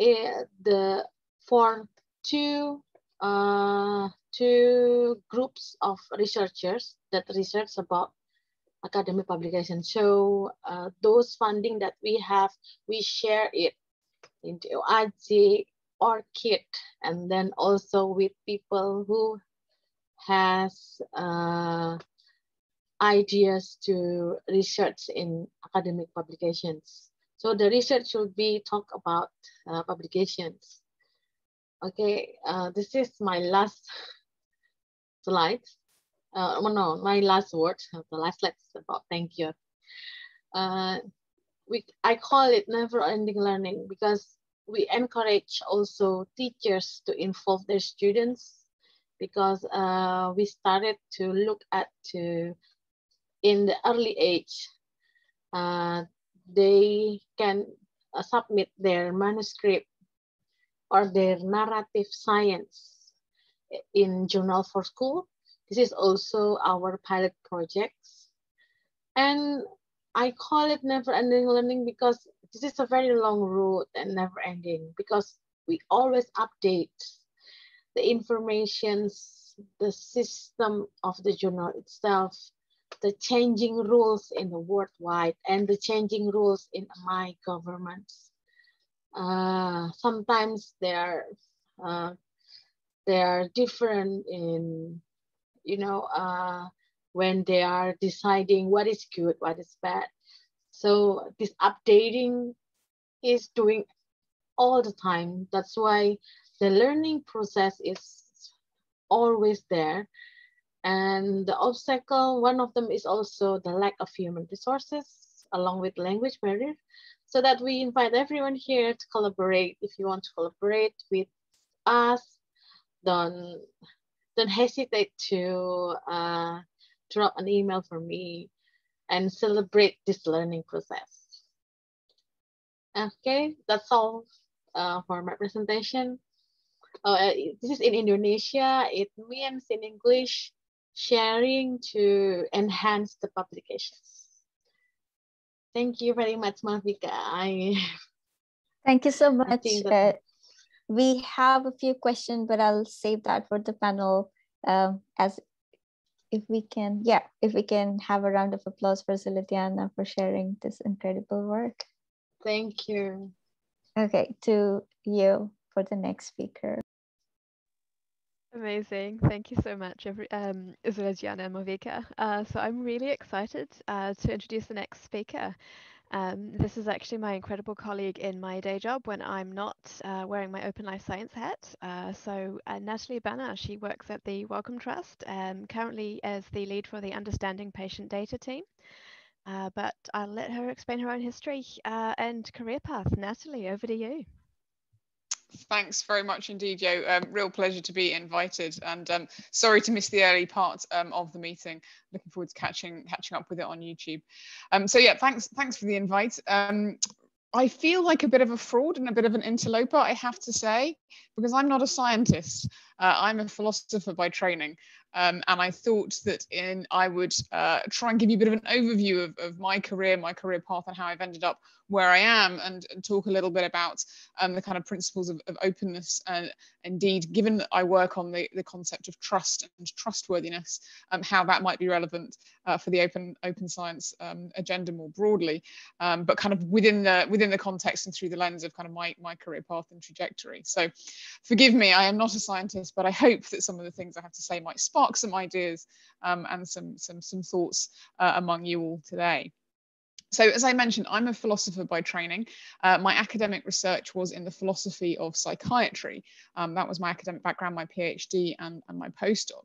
Uh, the for two uh, two groups of researchers that research about academic publications. So uh, those funding that we have, we share it into OAJ, ORCID, and then also with people who has uh, ideas to research in academic publications. So the research will be talk about uh, publications. Okay, uh, this is my last slide. Uh, oh no, my last word, the last slide is about thank you. Uh, we, I call it never ending learning because we encourage also teachers to involve their students because uh, we started to look at to in the early age, uh, they can uh, submit their manuscript or their narrative science in Journal for School. This is also our pilot projects. And I call it never ending learning because this is a very long road and never ending because we always update the informations, the system of the journal itself, the changing rules in the worldwide and the changing rules in my governments. Uh, sometimes they are uh, they are different in you know uh, when they are deciding what is good, what is bad. So this updating is doing all the time. That's why the learning process is always there and the obstacle, one of them is also the lack of human resources along with language barrier. So that we invite everyone here to collaborate. If you want to collaborate with us, don't, don't hesitate to uh, drop an email for me and celebrate this learning process. Okay, that's all uh, for my presentation. Uh, this is in Indonesia. It means in English, sharing to enhance the publications. Thank you very much, Malvika. I Thank you so much. Uh, we have a few questions, but I'll save that for the panel um, as if we can, yeah, if we can have a round of applause for Zulidyana for sharing this incredible work. Thank you. Okay, to you for the next speaker. Amazing. Thank you so much, every, um, Zulidyana and Malvika. Uh, so I'm really excited uh, to introduce the next speaker. Um, this is actually my incredible colleague in my day job when I'm not uh, wearing my Open Life Science hat. Uh, so uh, Natalie Banner, she works at the Wellcome Trust, um, currently as the lead for the Understanding Patient Data team. Uh, but I'll let her explain her own history uh, and career path. Natalie, over to you. Thanks very much indeed, Yo. Um, real pleasure to be invited, and um, sorry to miss the early part um, of the meeting. Looking forward to catching catching up with it on YouTube. Um, so yeah, thanks thanks for the invite. Um, I feel like a bit of a fraud and a bit of an interloper, I have to say, because I'm not a scientist. Uh, I'm a philosopher by training, um, and I thought that in I would uh, try and give you a bit of an overview of, of my career, my career path, and how I've ended up where I am and, and talk a little bit about um, the kind of principles of, of openness. And indeed, given that I work on the, the concept of trust and trustworthiness, um, how that might be relevant uh, for the open open science um, agenda more broadly, um, but kind of within the within the context and through the lens of kind of my, my career path and trajectory. So forgive me, I am not a scientist, but I hope that some of the things I have to say might spark some ideas um, and some, some, some thoughts uh, among you all today. So as I mentioned, I'm a philosopher by training. Uh, my academic research was in the philosophy of psychiatry. Um, that was my academic background, my PhD and, and my postdoc.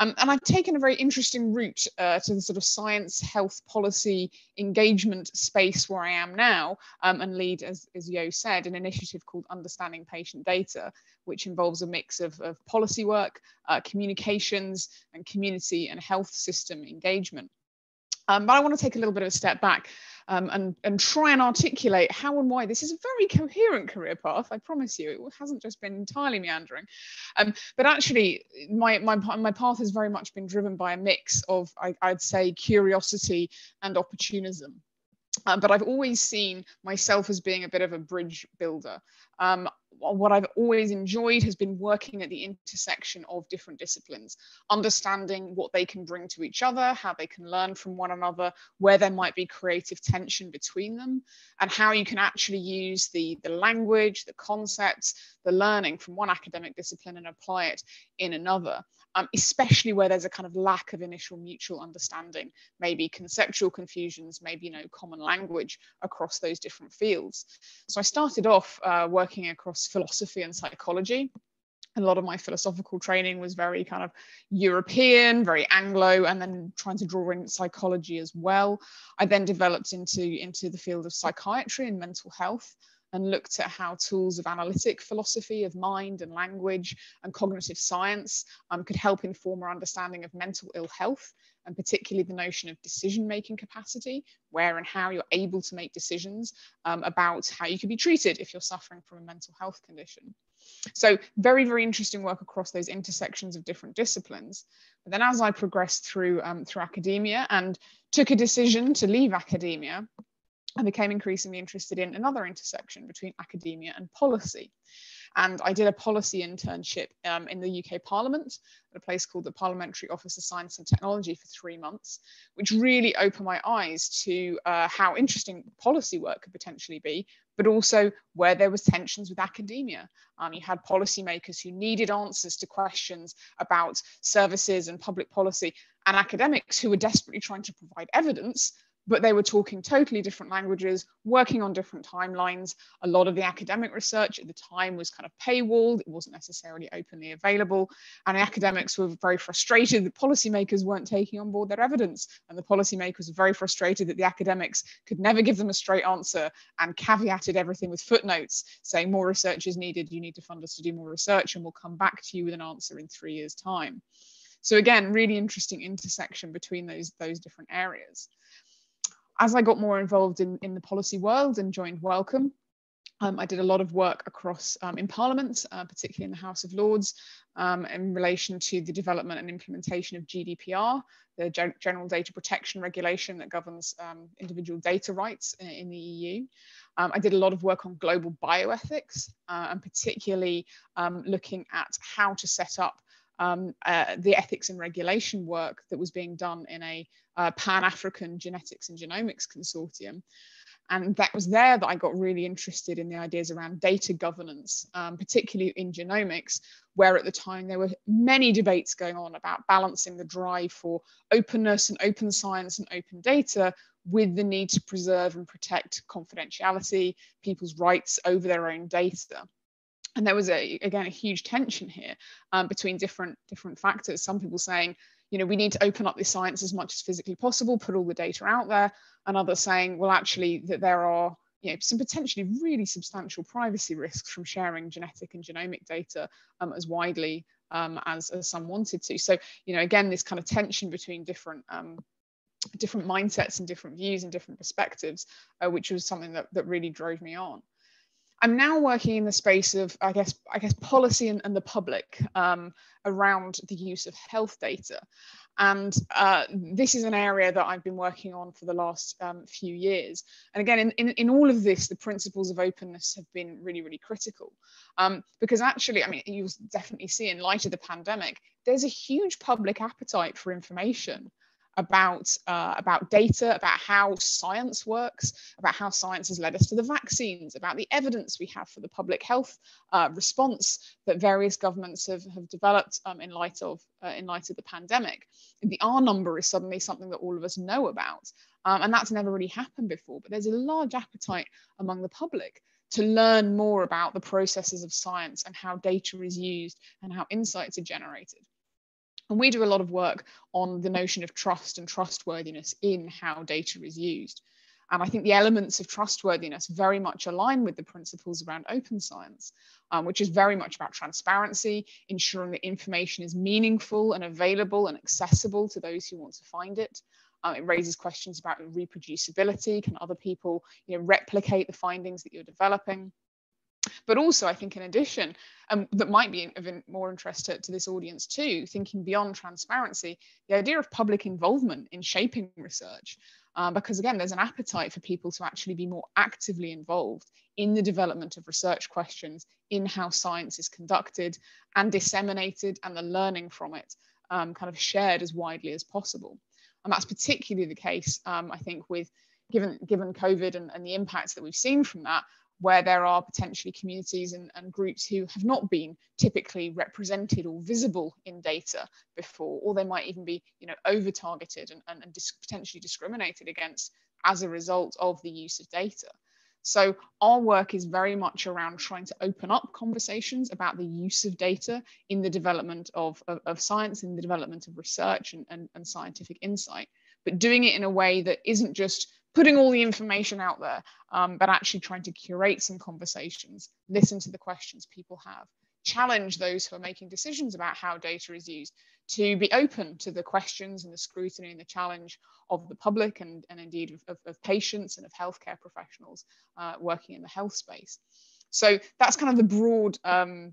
Um, and I've taken a very interesting route uh, to the sort of science, health policy engagement space where I am now um, and lead, as, as Yo said, an initiative called Understanding Patient Data, which involves a mix of, of policy work, uh, communications and community and health system engagement. Um, but I want to take a little bit of a step back um, and, and try and articulate how and why this is a very coherent career path. I promise you, it hasn't just been entirely meandering. Um, but actually, my, my, my path has very much been driven by a mix of, I, I'd say, curiosity and opportunism. Um, but I've always seen myself as being a bit of a bridge builder. Um, what I've always enjoyed has been working at the intersection of different disciplines, understanding what they can bring to each other, how they can learn from one another, where there might be creative tension between them, and how you can actually use the, the language, the concepts, the learning from one academic discipline and apply it in another um, especially where there's a kind of lack of initial mutual understanding, maybe conceptual confusions, maybe you know common language across those different fields. So I started off uh, working across philosophy and psychology. A lot of my philosophical training was very kind of European, very Anglo, and then trying to draw in psychology as well. I then developed into, into the field of psychiatry and mental health and looked at how tools of analytic philosophy of mind and language and cognitive science um, could help inform our understanding of mental ill health and particularly the notion of decision making capacity, where and how you're able to make decisions um, about how you can be treated if you're suffering from a mental health condition. So very, very interesting work across those intersections of different disciplines. But then as I progressed through, um, through academia and took a decision to leave academia, I became increasingly interested in another intersection between academia and policy. And I did a policy internship um, in the UK Parliament at a place called the Parliamentary Office of Science and Technology for three months, which really opened my eyes to uh, how interesting policy work could potentially be, but also where there was tensions with academia. Um, you had policymakers who needed answers to questions about services and public policy, and academics who were desperately trying to provide evidence but they were talking totally different languages, working on different timelines. A lot of the academic research at the time was kind of paywalled, it wasn't necessarily openly available. And academics were very frustrated that policymakers weren't taking on board their evidence. And the policymakers were very frustrated that the academics could never give them a straight answer and caveated everything with footnotes saying more research is needed, you need to fund us to do more research, and we'll come back to you with an answer in three years' time. So again, really interesting intersection between those, those different areas as I got more involved in, in the policy world and joined Wellcome, um, I did a lot of work across um, in Parliament, uh, particularly in the House of Lords, um, in relation to the development and implementation of GDPR, the Gen General Data Protection Regulation that governs um, individual data rights in, in the EU. Um, I did a lot of work on global bioethics, uh, and particularly um, looking at how to set up um, uh, the ethics and regulation work that was being done in a uh, Pan-African Genetics and Genomics Consortium. And that was there that I got really interested in the ideas around data governance, um, particularly in genomics, where at the time there were many debates going on about balancing the drive for openness and open science and open data with the need to preserve and protect confidentiality, people's rights over their own data and there was a again a huge tension here um, between different different factors. Some people saying you know we need to open up this science as much as physically possible put all the data out there. And others saying well actually that there are you know some potentially really substantial privacy risks from sharing genetic and genomic data um, as widely um, as, as some wanted to. So you know again this kind of tension between different um, different mindsets and different views and different perspectives uh, which was something that, that really drove me on I'm now working in the space of, I guess, I guess policy and, and the public um, around the use of health data. And uh, this is an area that I've been working on for the last um, few years. And again, in, in, in, all of this, the principles of openness have been really, really critical. Um, because actually, I mean, you'll definitely see in light of the pandemic, there's a huge public appetite for information about, uh, about data, about how science works, about how science has led us to the vaccines, about the evidence we have for the public health uh, response that various governments have, have developed um, in, light of, uh, in light of the pandemic. The R number is suddenly something that all of us know about. Um, and that's never really happened before, but there's a large appetite among the public to learn more about the processes of science and how data is used and how insights are generated. And we do a lot of work on the notion of trust and trustworthiness in how data is used. And I think the elements of trustworthiness very much align with the principles around open science, um, which is very much about transparency, ensuring that information is meaningful and available and accessible to those who want to find it. Um, it raises questions about reproducibility. Can other people you know, replicate the findings that you're developing? But also, I think in addition, um, that might be of more interest to, to, this audience too, thinking beyond transparency, the idea of public involvement in shaping research. Um, because again, there's an appetite for people to actually be more actively involved in the development of research questions, in how science is conducted and disseminated, and the learning from it um, kind of shared as widely as possible. And that's particularly the case, um, I think, with given given COVID and, and the impacts that we've seen from that, where there are potentially communities and, and, groups who have not been typically represented or visible in data before, or they might even be, you know, over targeted and, and, and dis potentially discriminated against as a result of the use of data. So our work is very much around trying to open up conversations about the use of data in the development of, of, of science, in the development of research and, and, and scientific insight, but doing it in a way that isn't just putting all the information out there, um, but actually trying to curate some conversations, listen to the questions people have, challenge those who are making decisions about how data is used to be open to the questions and the scrutiny and the challenge of the public and, and indeed of, of, patients and of healthcare professionals uh, working in the health space. So that's kind of the broad um,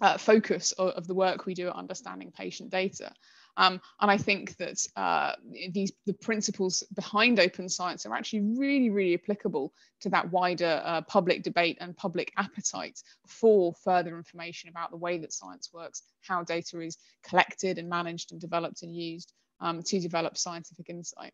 uh, focus of, of, the work we do at understanding patient data. Um, and I think that uh, these the principles behind open science are actually really, really applicable to that wider uh, public debate and public appetite for further information about the way that science works, how data is collected and managed and developed and used um, to develop scientific insight.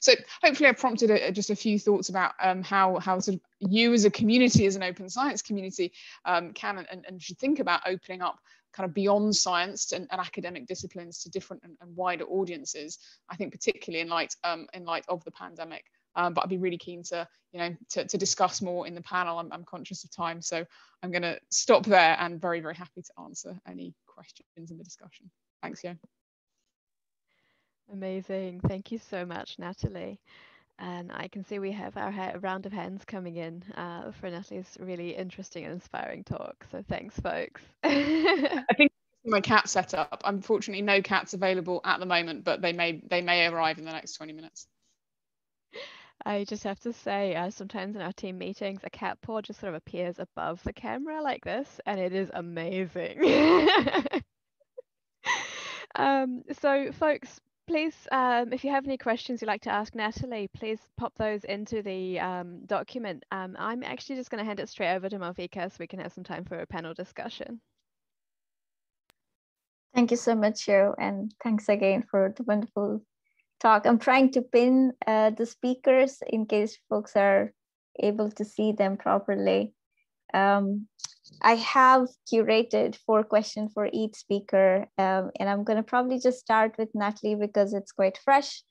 So hopefully I prompted a, just a few thoughts about um, how, how sort of you as a community, as an open science community, um, can and, and, should think about opening up kind of beyond science and, and academic disciplines to different and, and, wider audiences. I think particularly in light um, in light of the pandemic. Um, but I'd be really keen to you know to, to discuss more in the panel. I'm, I'm conscious of time, so I'm going to stop there and very very happy to answer any questions in the discussion. Thanks, Yo. Amazing. Thank you so much, Natalie. And I can see we have our round of hands coming in uh, for Natalie's really interesting and inspiring talk. So thanks, folks. I think my cat set up. Unfortunately, no cats available at the moment, but they may they may arrive in the next 20 minutes. I just have to say, uh, sometimes in our team meetings, a cat paw just sort of appears above the camera like this, and it is amazing. um, so, folks, please, um, if you have any questions you'd like to ask Natalie, please pop those into the um, document. Um, I'm actually just going to hand it straight over to Malvika so we can have some time for a panel discussion. Thank you so much, Joe, and thanks again for the wonderful talk. I'm trying to pin uh, the speakers in case folks are able to see them properly. Um, I have curated four questions for each speaker, um, and I'm going to probably just start with Natalie because it's quite fresh.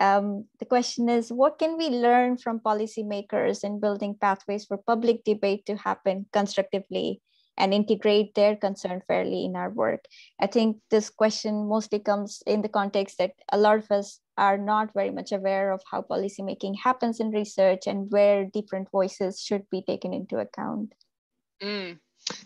Um, the question is, what can we learn from policymakers in building pathways for public debate to happen constructively and integrate their concern fairly in our work? I think this question mostly comes in the context that a lot of us are not very much aware of how policymaking happens in research and where different voices should be taken into account. Mm.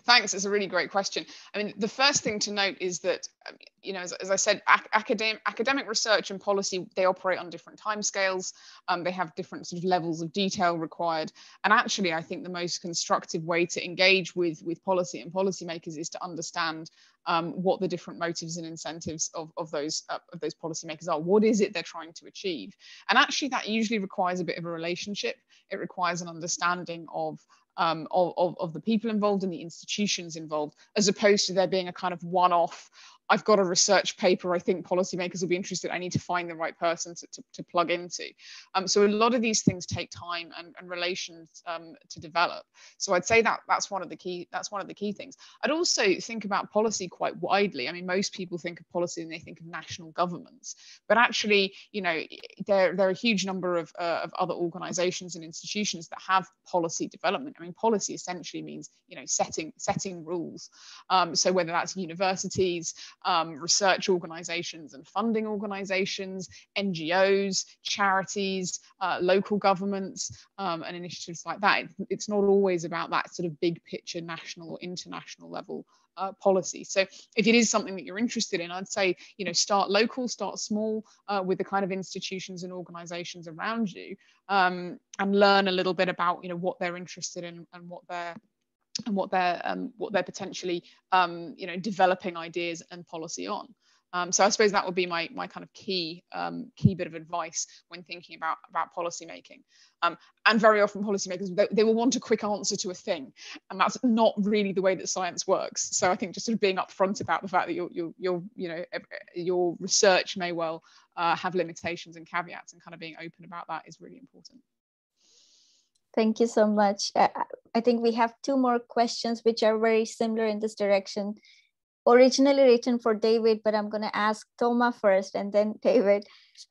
Thanks. It's a really great question. I mean, the first thing to note is that, um, you know, as, as I said, ac academic, academic research and policy, they operate on different timescales. Um, they have different sort of levels of detail required. And actually, I think the most constructive way to engage with, with policy and policymakers is to understand um, what the different motives and incentives of, of those uh, of those policymakers are. What is it they're trying to achieve? And actually, that usually requires a bit of a relationship. It requires an understanding of um, of, of, the people involved and the institutions involved, as opposed to there being a kind of one-off I've got a research paper I think policymakers will be interested. I need to find the right person to, to, to plug into. Um, so a lot of these things take time and, and relations um, to develop. So I'd say that that's one of the key that's one of the key things. I'd also think about policy quite widely. I mean, most people think of policy and they think of national governments, but actually, you know, there, there are a huge number of, uh, of other organizations and institutions that have policy development. I mean, policy essentially means, you know, setting setting rules. Um, so whether that's universities, um, research organizations and funding organizations, NGOs, charities, uh, local governments, um, and initiatives like that. It's not always about that sort of big picture national or international level uh, policy. So if it is something that you're interested in, I'd say, you know, start local, start small uh, with the kind of institutions and organizations around you um, and learn a little bit about, you know, what they're interested in and what they're and what they're um, what they're potentially um, you know developing ideas and policy on. Um, so I suppose that would be my my kind of key um, key bit of advice when thinking about about policy making. Um, and very often policymakers they, they will want a quick answer to a thing, and that's not really the way that science works. So I think just sort of being upfront about the fact that your your your you know your research may well uh, have limitations and caveats, and kind of being open about that is really important. Thank you so much. I think we have two more questions which are very similar in this direction. Originally written for David, but I'm going to ask Toma first and then David.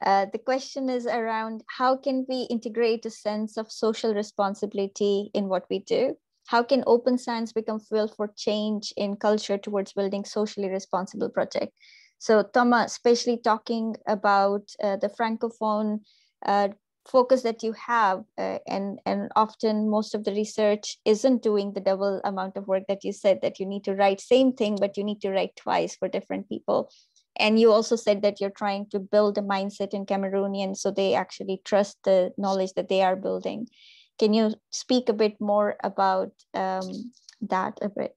Uh, the question is around how can we integrate a sense of social responsibility in what we do? How can open science become fuel for change in culture towards building socially responsible project? So Toma, especially talking about uh, the Francophone uh, focus that you have uh, and and often most of the research isn't doing the double amount of work that you said that you need to write same thing but you need to write twice for different people. And you also said that you're trying to build a mindset in cameroonians so they actually trust the knowledge that they are building. Can you speak a bit more about um, that a bit?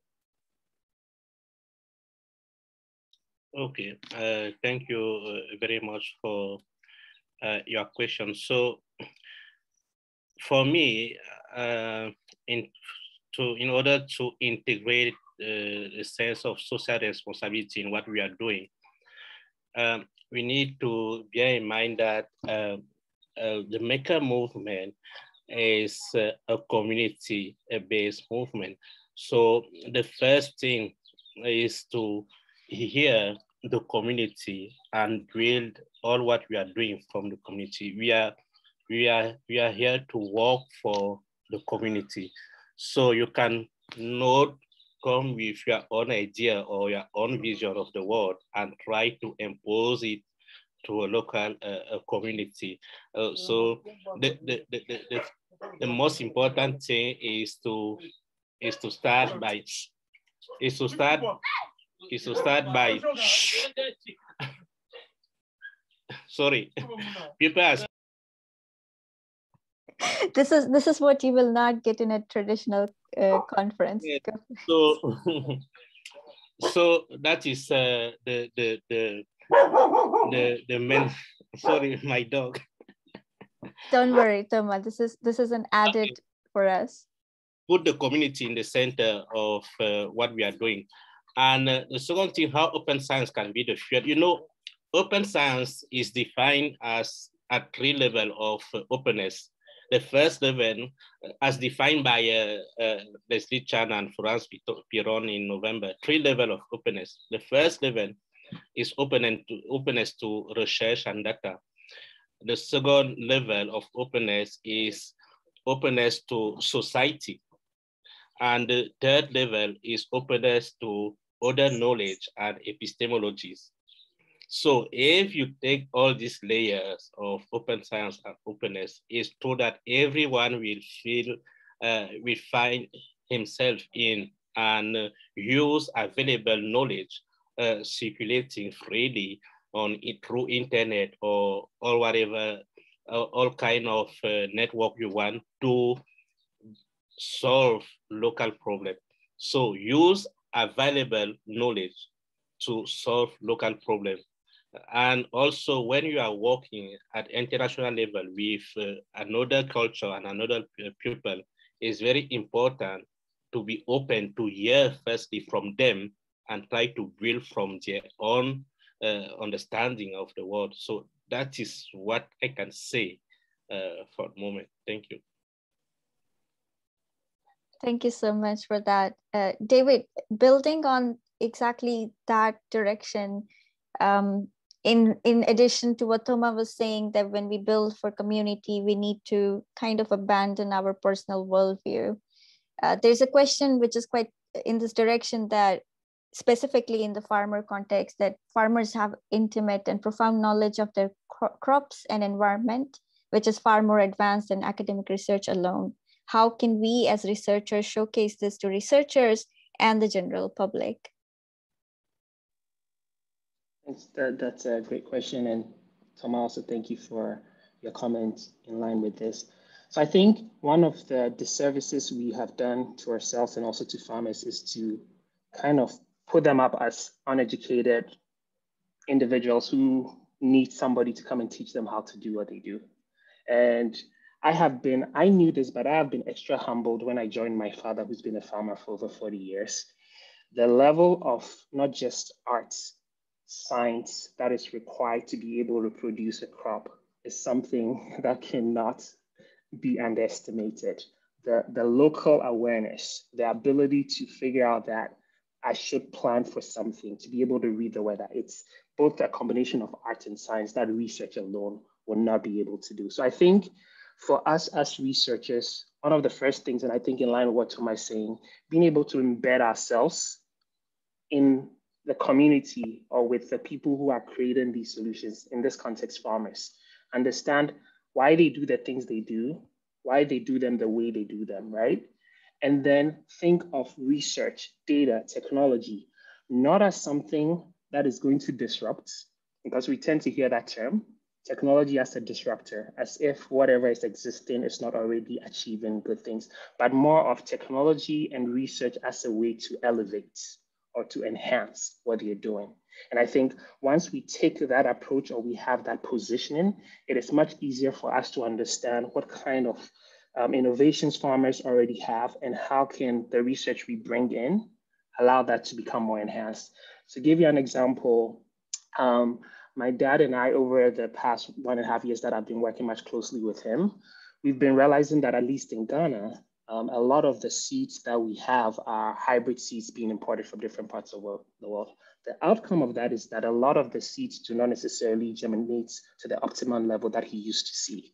Okay uh, thank you uh, very much for uh, your question. So for me, uh, in, to, in order to integrate uh, a sense of social responsibility in what we are doing, um, we need to bear in mind that uh, uh, the maker movement is uh, a community-based movement. So the first thing is to hear the community and build all what we are doing from the community. We are, we are, we are here to work for the community. So you can not come with your own idea or your own vision of the world and try to impose it to a local uh, a community. Uh, so the, the, the, the, the most important thing is to is to start by is to start is to start by sorry. People ask this is this is what you will not get in a traditional uh, conference. So so that is uh, the the the the the men sorry my dog. Don't worry Toma this is this is an added okay. for us. Put the community in the center of uh, what we are doing. And uh, the second thing, how open science can be the future. You know, open science is defined as at three level of openness. The first level, uh, as defined by uh, uh, Leslie Chan and Florence Piron in November, three level of openness. The first level is open to, openness to research and data. The second level of openness is openness to society. And the third level is openness to other knowledge and epistemologies. So if you take all these layers of open science and openness, it's true that everyone will feel, uh, will find himself in and uh, use available knowledge uh, circulating freely on it through internet or or whatever uh, all kind of uh, network you want to solve local problem. So use available knowledge to solve local problem. And also when you are working at international level with uh, another culture and another people, it's very important to be open to hear firstly from them and try to build from their own uh, understanding of the world. So that is what I can say uh, for the moment. Thank you. Thank you so much for that. Uh, David, building on exactly that direction, um, in, in addition to what Toma was saying, that when we build for community, we need to kind of abandon our personal worldview. Uh, there's a question which is quite in this direction that specifically in the farmer context that farmers have intimate and profound knowledge of their cro crops and environment, which is far more advanced than academic research alone. How can we as researchers showcase this to researchers and the general public? Thanks. That, that's a great question. And Tom, also thank you for your comments in line with this. So I think one of the disservices we have done to ourselves and also to farmers is to kind of put them up as uneducated individuals who need somebody to come and teach them how to do what they do. And I have been, I knew this, but I have been extra humbled when I joined my father, who's been a farmer for over 40 years. The level of not just arts, science that is required to be able to produce a crop is something that cannot be underestimated. The, the local awareness, the ability to figure out that I should plan for something, to be able to read the weather. It's both a combination of art and science that research alone will not be able to do. So I think for us as researchers, one of the first things, and I think in line with what Toma is saying, being able to embed ourselves in the community or with the people who are creating these solutions, in this context, farmers, understand why they do the things they do, why they do them the way they do them, right? and then think of research, data, technology, not as something that is going to disrupt, because we tend to hear that term, technology as a disruptor, as if whatever is existing is not already achieving good things, but more of technology and research as a way to elevate or to enhance what you're doing. And I think once we take that approach or we have that positioning, it is much easier for us to understand what kind of um, innovations farmers already have and how can the research we bring in allow that to become more enhanced. To give you an example, um, my dad and I, over the past one and a half years that I've been working much closely with him, we've been realizing that at least in Ghana, um, a lot of the seeds that we have are hybrid seeds being imported from different parts of the world. The outcome of that is that a lot of the seeds do not necessarily germinate to the optimum level that he used to see.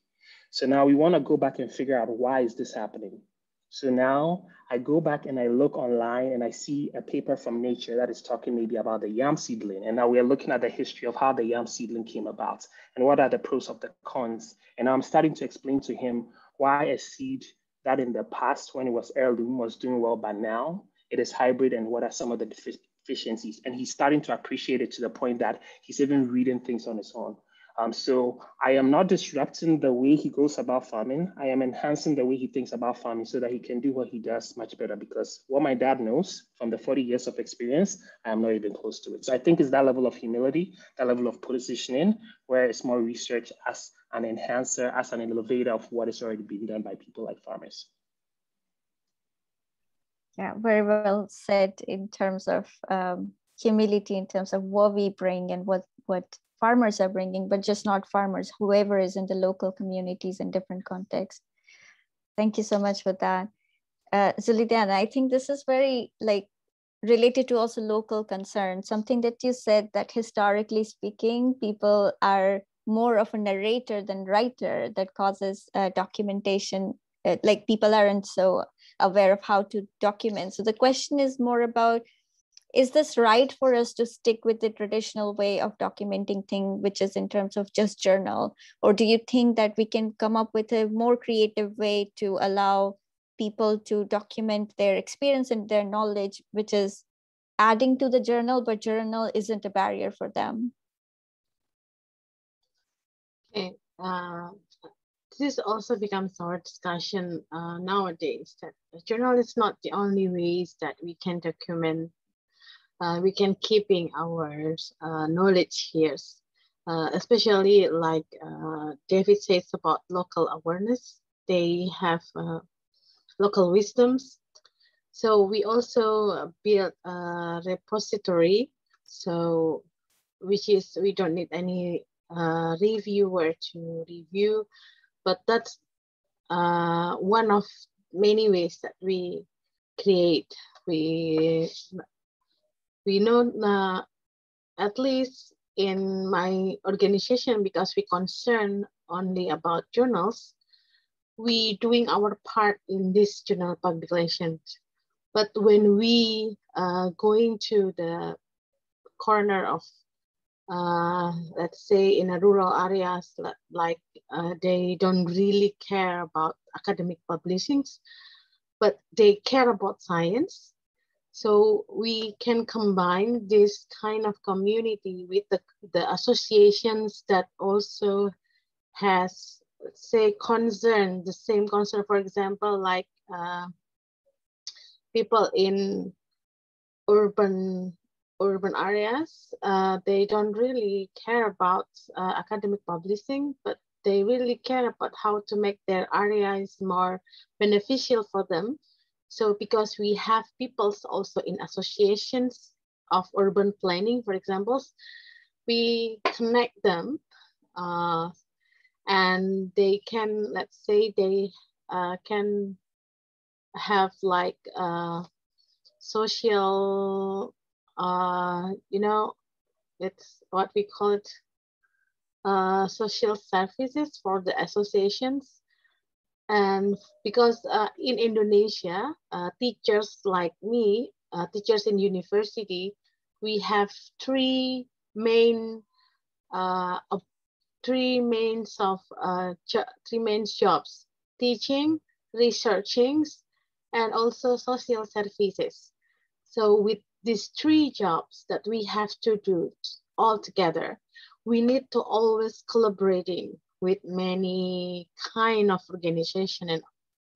So now we want to go back and figure out why is this happening? So now I go back and I look online and I see a paper from Nature that is talking maybe about the yam seedling. And now we are looking at the history of how the yam seedling came about and what are the pros of the cons. And I'm starting to explain to him why a seed that in the past when it was heirloom was doing well, but now it is hybrid and what are some of the deficiencies. And he's starting to appreciate it to the point that he's even reading things on his own. Um, so I am not disrupting the way he goes about farming. I am enhancing the way he thinks about farming so that he can do what he does much better because what my dad knows from the 40 years of experience, I am not even close to it. So I think it's that level of humility, that level of positioning, where it's more research as an enhancer, as an innovator of what is already being done by people like farmers. Yeah, very well said in terms of um, humility, in terms of what we bring and what what farmers are bringing, but just not farmers, whoever is in the local communities in different contexts. Thank you so much for that. Uh, Zulidyana, I think this is very like related to also local concerns, something that you said that historically speaking, people are more of a narrator than writer that causes uh, documentation, uh, like people aren't so aware of how to document. So the question is more about is this right for us to stick with the traditional way of documenting thing which is in terms of just journal or do you think that we can come up with a more creative way to allow people to document their experience and their knowledge, which is adding to the journal, but journal isn't a barrier for them. Okay. Uh, this also becomes our discussion uh, nowadays that journal is not the only ways that we can document, uh, we can keeping our uh, knowledge here, uh, especially like uh, David says about local awareness. They have local wisdoms. So we also build a repository. So which is we don't need any uh, reviewer to review, but that's uh, one of many ways that we create. We we know uh, at least in my organization because we concern only about journals, we doing our part in this journal publications. But when we uh, going to the corner of uh, let's say in a rural areas like uh, they don't really care about academic publishings, but they care about science. So we can combine this kind of community with the, the associations that also has, say, concern, the same concern, for example, like uh, people in urban urban areas, uh, they don't really care about uh, academic publishing, but they really care about how to make their areas more beneficial for them. So because we have peoples also in associations of urban planning, for example, we connect them uh, and they can, let's say they uh, can have like uh, social uh, you know, it's what we call it uh, social services for the associations. And because uh, in Indonesia, uh, teachers like me, uh, teachers in university, we have three main uh, three main of three main jobs: teaching, researching, and also social services. So with these three jobs that we have to do all together, we need to always collaborating with many kind of organization and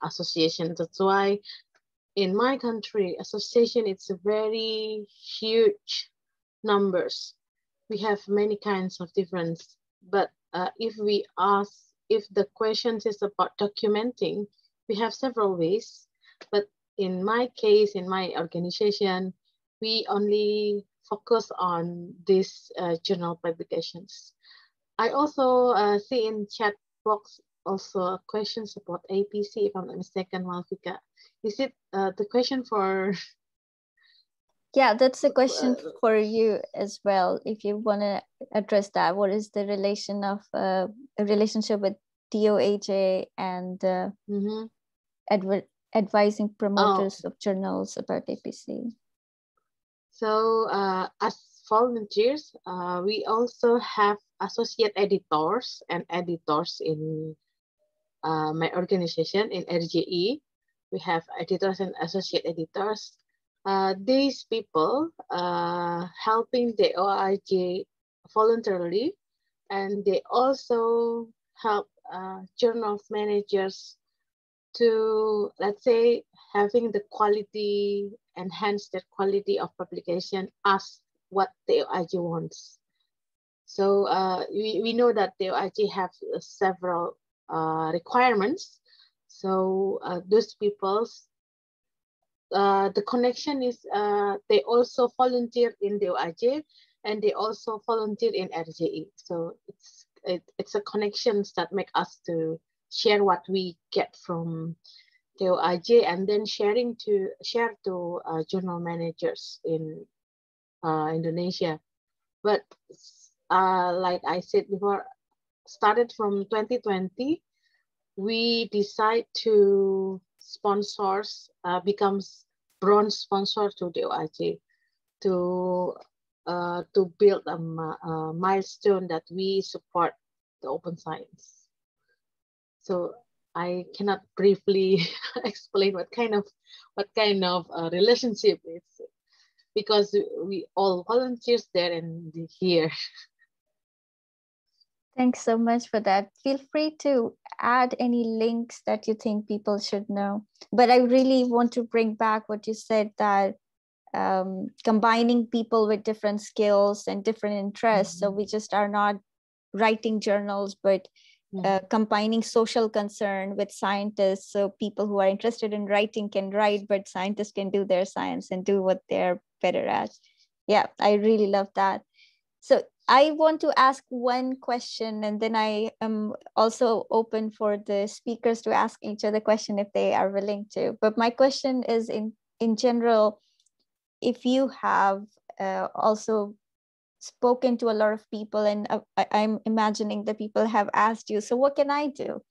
association. That's why in my country, association, it's a very huge numbers. We have many kinds of difference, but uh, if we ask, if the questions is about documenting, we have several ways, but in my case, in my organization, we only focus on these uh, journal publications. I also uh, see in chat box also questions about APC, if I'm not mistaken, Malvika. Is it uh, the question for? Yeah, that's a question uh, for you as well. If you want to address that, what is the relation of uh, a relationship with DOAJ and uh, mm -hmm. adver advising promoters oh. of journals about APC? So uh, as volunteers, uh, we also have associate editors and editors in uh, my organization in RJI. We have editors and associate editors. Uh, these people uh, helping the DOAJ voluntarily, and they also help uh, journal managers to, let's say, having the quality, enhance the quality of publication as what the DOAJ wants. So uh, we, we know that the DOAJ have several uh, requirements. So uh, those people's, uh, the connection is uh, they also volunteer in the DOAJ and they also volunteer in RJI. So it's it, it's a connections that make us to share what we get from the DOAJ and then sharing to share to uh, journal managers in uh, Indonesia. But uh, like I said before, started from 2020, we decide to sponsors uh, becomes bronze sponsor to the DOAJ to uh, to build a, a milestone that we support the open science. So I cannot briefly explain what kind of what kind of uh, relationship it's because we all volunteers there and here. Thanks so much for that. Feel free to add any links that you think people should know. But I really want to bring back what you said that um, combining people with different skills and different interests. Mm-hmm. So we just are not writing journals, but uh, combining social concern with scientists. So people who are interested in writing can write, but scientists can do their science and do what they're better at. Yeah, I really love that. So I want to ask one question and then I am also open for the speakers to ask each other question if they are willing to. But my question is in, in general, if you have uh, also spoken to a lot of people and uh, I, I'm imagining that people have asked you, so what can I do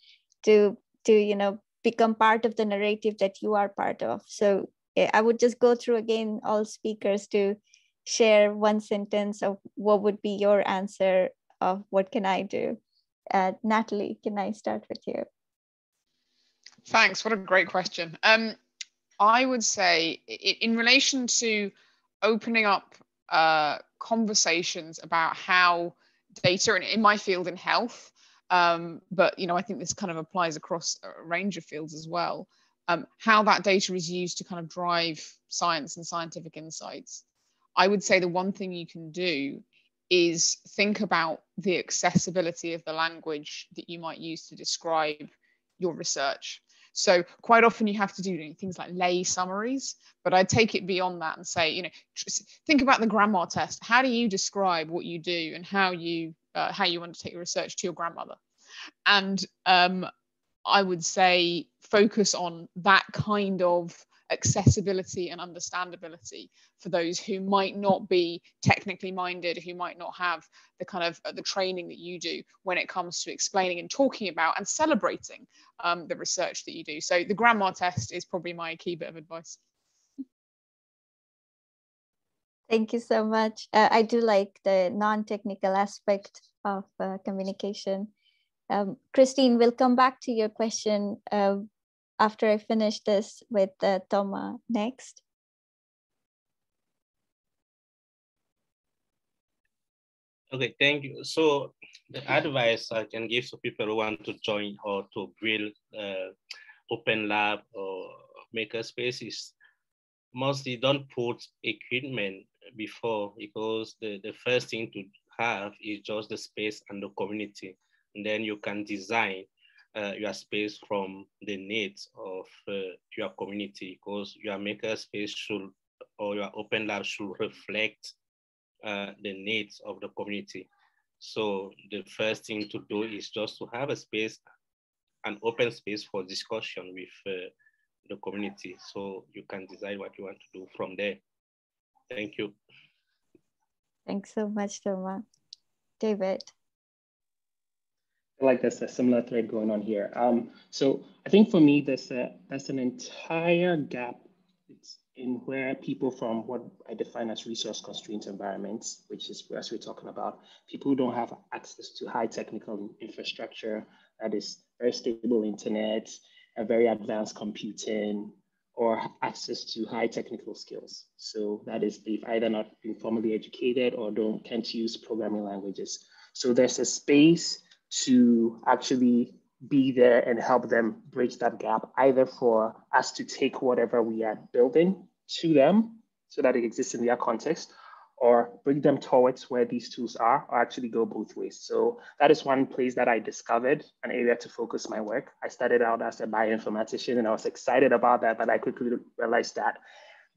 to, to, you know, become part of the narrative that you are part of? So I would just go through again all speakers to share one sentence of what would be your answer of what can I do? Uh, Natalie, can I start with you? Thanks. What a great question. Um, I would say, in relation to opening up uh, conversations about how data, and in my field in health, um, but you know, I think this kind of applies across a range of fields as well. Um, how that data is used to kind of drive science and scientific insights. I would say the one thing you can do is think about the accessibility of the language that you might use to describe your research. So quite often you have to do things like lay summaries, but I'd take it beyond that and say, you know, think about the grandma test. How do you describe what you do and how you uh, how you undertake your research to your grandmother? And um, I would say focus on that kind of accessibility and understandability for those who might not be technically minded who might not have the kind of uh, the training that you do when it comes to explaining and talking about and celebrating um, the research that you do. So the grandma test is probably my key bit of advice. Thank you so much. Uh, i do like the non-technical aspect of uh, communication. Um, christine we'll come back to your question. Uh, after I finish this with uh, Toma next. Okay, thank you. So the advice I can give to people who want to join or to build uh, open lab or makerspace is mostly don't put equipment before because the, the first thing to have is just the space and the community. And then you can design uh, your space from the needs of uh, your community because your maker space should or your open lab should reflect uh, the needs of the community. So the first thing to do is just to have a space, an open space for discussion with uh, the community. So you can decide what you want to do from there. Thank you. Thanks so much, Toma. David like there's a similar thread going on here. Um, so I think for me, there's a there's an entire gap in where people from what I define as resource constrained environments, which is as we're talking about, people who don't have access to high technical infrastructure that is very stable internet, a very advanced computing, or access to high technical skills. So that is they've either not been formally educated or don't can't use programming languages. So there's a space to actually be there and help them bridge that gap, either for us to take whatever we are building to them so that it exists in their context, or bring them towards where these tools are, or actually go both ways. So that is one place that I discovered an area to focus my work. I started out as a bioinformatician and I was excited about that, but I quickly realized that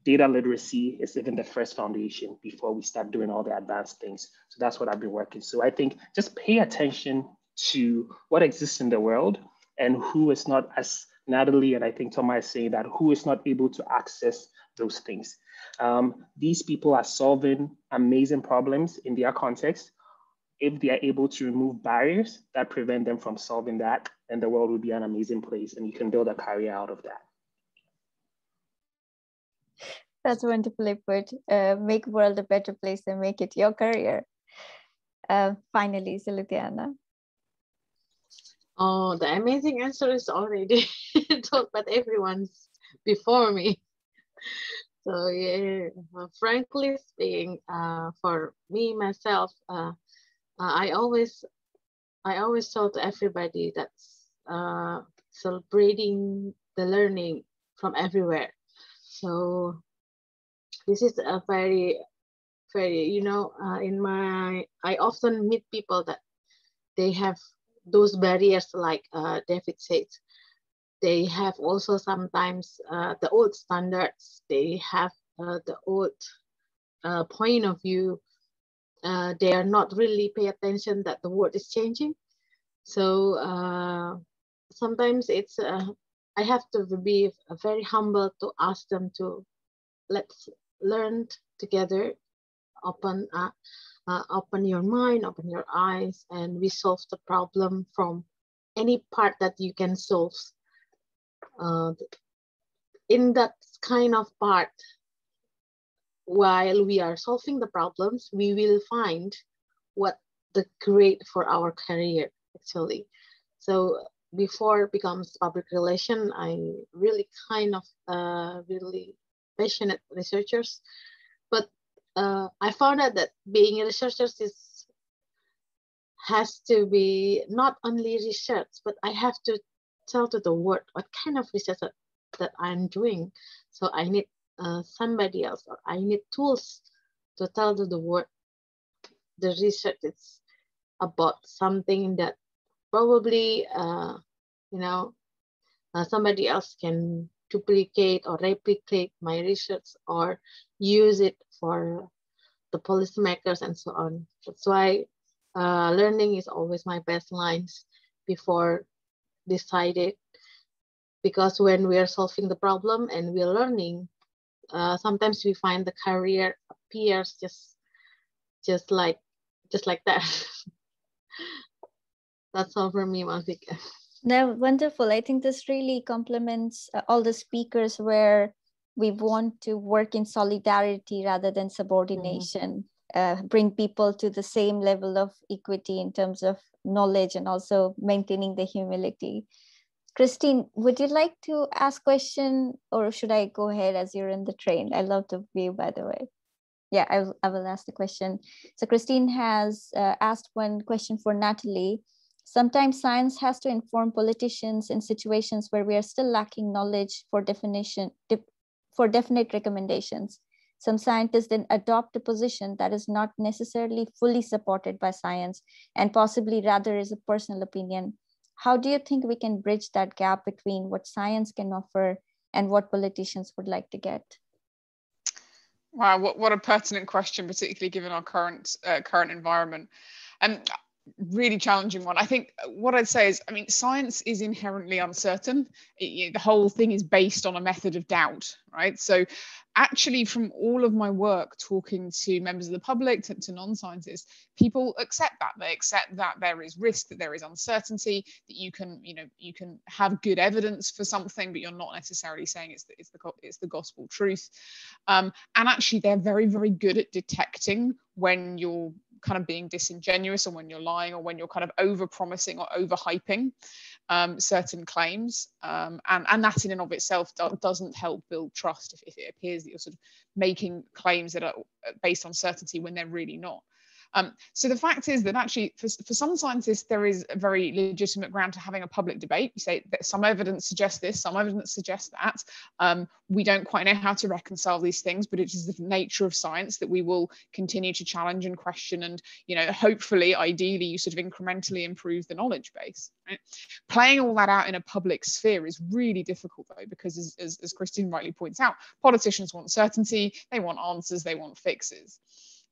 data literacy is even the first foundation before we start doing all the advanced things. So that's what I've been working. So I think just pay attention to what exists in the world and who is not, as Natalie and I think Thomas is saying that, who is not able to access those things. Um, these people are solving amazing problems in their context. If they are able to remove barriers that prevent them from solving that, then the world will be an amazing place and you can build a career out of that. That's wonderfully put. Uh, make world a better place and make it your career. Uh, finally, Zulidyana. Oh, the amazing answer is already told by everyone's before me. So yeah, uh, frankly speaking, uh, for me myself, uh, uh I always, I always told everybody that's uh, celebrating the learning from everywhere. So this is a very, very, you know, uh, in my, I often meet people that they have those barriers like uh, David said. They have also sometimes uh, the old standards. They have uh, the old uh, point of view. Uh, they are not really pay attention that the world is changing. So uh, sometimes it's I have to be very humble to ask them to let's learn together, open uh, uh, open your mind, open your eyes, and we solve the problem from any part that you can solve. Uh, in that kind of part, while we are solving the problems, we will find what the great for our career actually. So before it becomes public relation, I really kind of uh, really passionate researchers, but uh, I found out that being a researcher is has to be not only research, but I have to tell to the world what kind of research that, that I'm doing. So I need uh, somebody else, or I need tools to tell to the world the research is about something that probably, uh, you know, uh, somebody else can duplicate or replicate my research or use it for the policymakers and so on. That's why uh, learning is always my best lines before decided because when we are solving the problem and we're learning, uh, sometimes we find the career appears just just like just like that. That's all for me, Malvika. No, wonderful. I think this really complements uh, all the speakers where we want to work in solidarity rather than subordination, mm-hmm. uh, bring people to the same level of equity in terms of knowledge and also maintaining the humility. Christine, would you like to ask question or should I go ahead as you're in the train? I love the view, by the way. Yeah, I, will, I will ask the question. So Christine has uh, asked one question for Natalie. Sometimes science has to inform politicians in situations where we are still lacking knowledge for definition de for definite recommendations. Some scientists then adopt a position that is not necessarily fully supported by science and possibly rather is a personal opinion. How do you think we can bridge that gap between what science can offer and what politicians would like to get? Wow, what, what a pertinent question, particularly given our current uh, current environment. And really challenging one. I think what I'd say is, I mean, science is inherently uncertain. It, the whole thing is based on a method of doubt, right? So, actually, from all of my work talking to members of the public, to, to non scientists, people accept that. They accept that there is risk, that there is uncertainty, that you can, you know, you can have good evidence for something, but you're not necessarily saying it's the, it's the, it's the gospel truth. Um, and actually, they're very, very good at detecting when you're kind of being disingenuous or when you're lying or when you're kind of over promising or over hyping um, certain claims. Um, and and that in and of itself do, doesn't help build trust if, if it appears that you're sort of making claims that are based on certainty when they're really not um, so the fact is that actually for, for some scientists, there is a very legitimate ground to having a public debate. You say that some evidence suggests this, some evidence suggests that. Um, we don't quite know how to reconcile these things, but it is the nature of science that we will continue to challenge and question and, you know, hopefully, ideally, you sort of incrementally improve the knowledge base. Right? Playing all that out in a public sphere is really difficult though, because as, as, as Christine rightly points out, politicians want certainty, they want answers, they want fixes.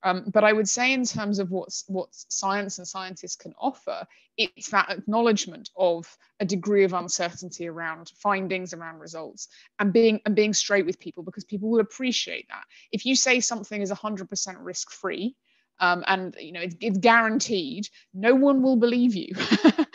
Um, but I would say, in terms of what's what science and scientists can offer, it's that acknowledgement of a degree of uncertainty around findings, around results, and being and being straight with people because people will appreciate that. If you say something is 100% risk-free, um, and you know it's, it's guaranteed, no one will believe you.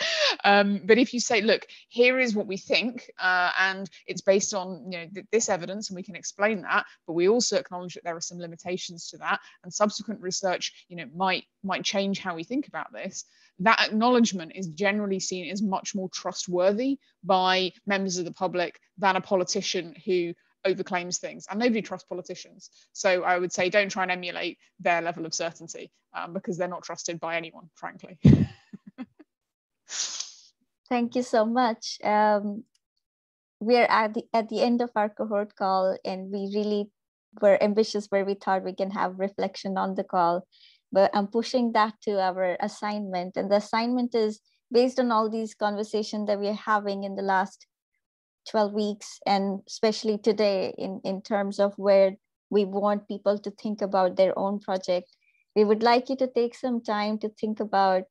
Um, but if you say, look, here is what we think, uh, and it's based on you know th- this evidence, and we can explain that, but we also acknowledge that there are some limitations to that, and subsequent research, you know, might might change how we think about this. that acknowledgement is generally seen as much more trustworthy by members of the public than a politician who overclaims things and nobody trusts politicians so i would say don't try and emulate their level of certainty um, because they're not trusted by anyone frankly thank you so much. Um, we're at the at the end of our cohort call and we really were ambitious where we thought we can have reflection on the call. But i'm pushing that to our assignment and the assignment is based on all these conversations that we're having in the last 12 weeks and especially today in, in terms of where we want people to think about their own project. We would like you to take some time to think about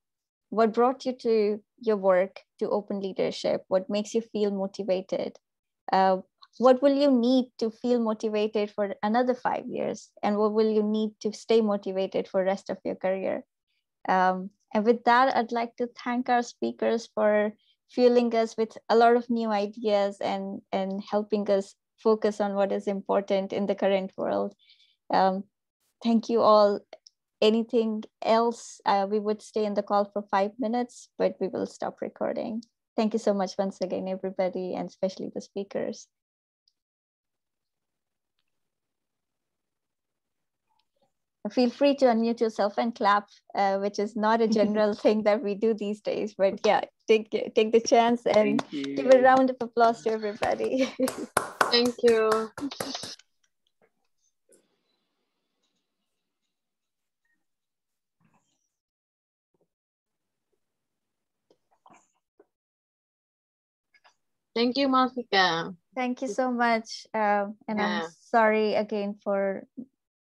what brought you to your work to open leadership what makes you feel motivated uh, what will you need to feel motivated for another five years and what will you need to stay motivated for rest of your career um, and with that i'd like to thank our speakers for fueling us with a lot of new ideas and, and helping us focus on what is important in the current world. Um, thank you all. Anything else? Uh, we would stay in the call for five minutes, but we will stop recording. Thank you so much once again, everybody, and especially the speakers. feel free to unmute yourself and clap, uh, which is not a general thing that we do these days. But yeah, take take the chance and give a round of applause to everybody. Thank you. Thank you, Masika. Thank you so much. Uh, and yeah. I'm sorry again for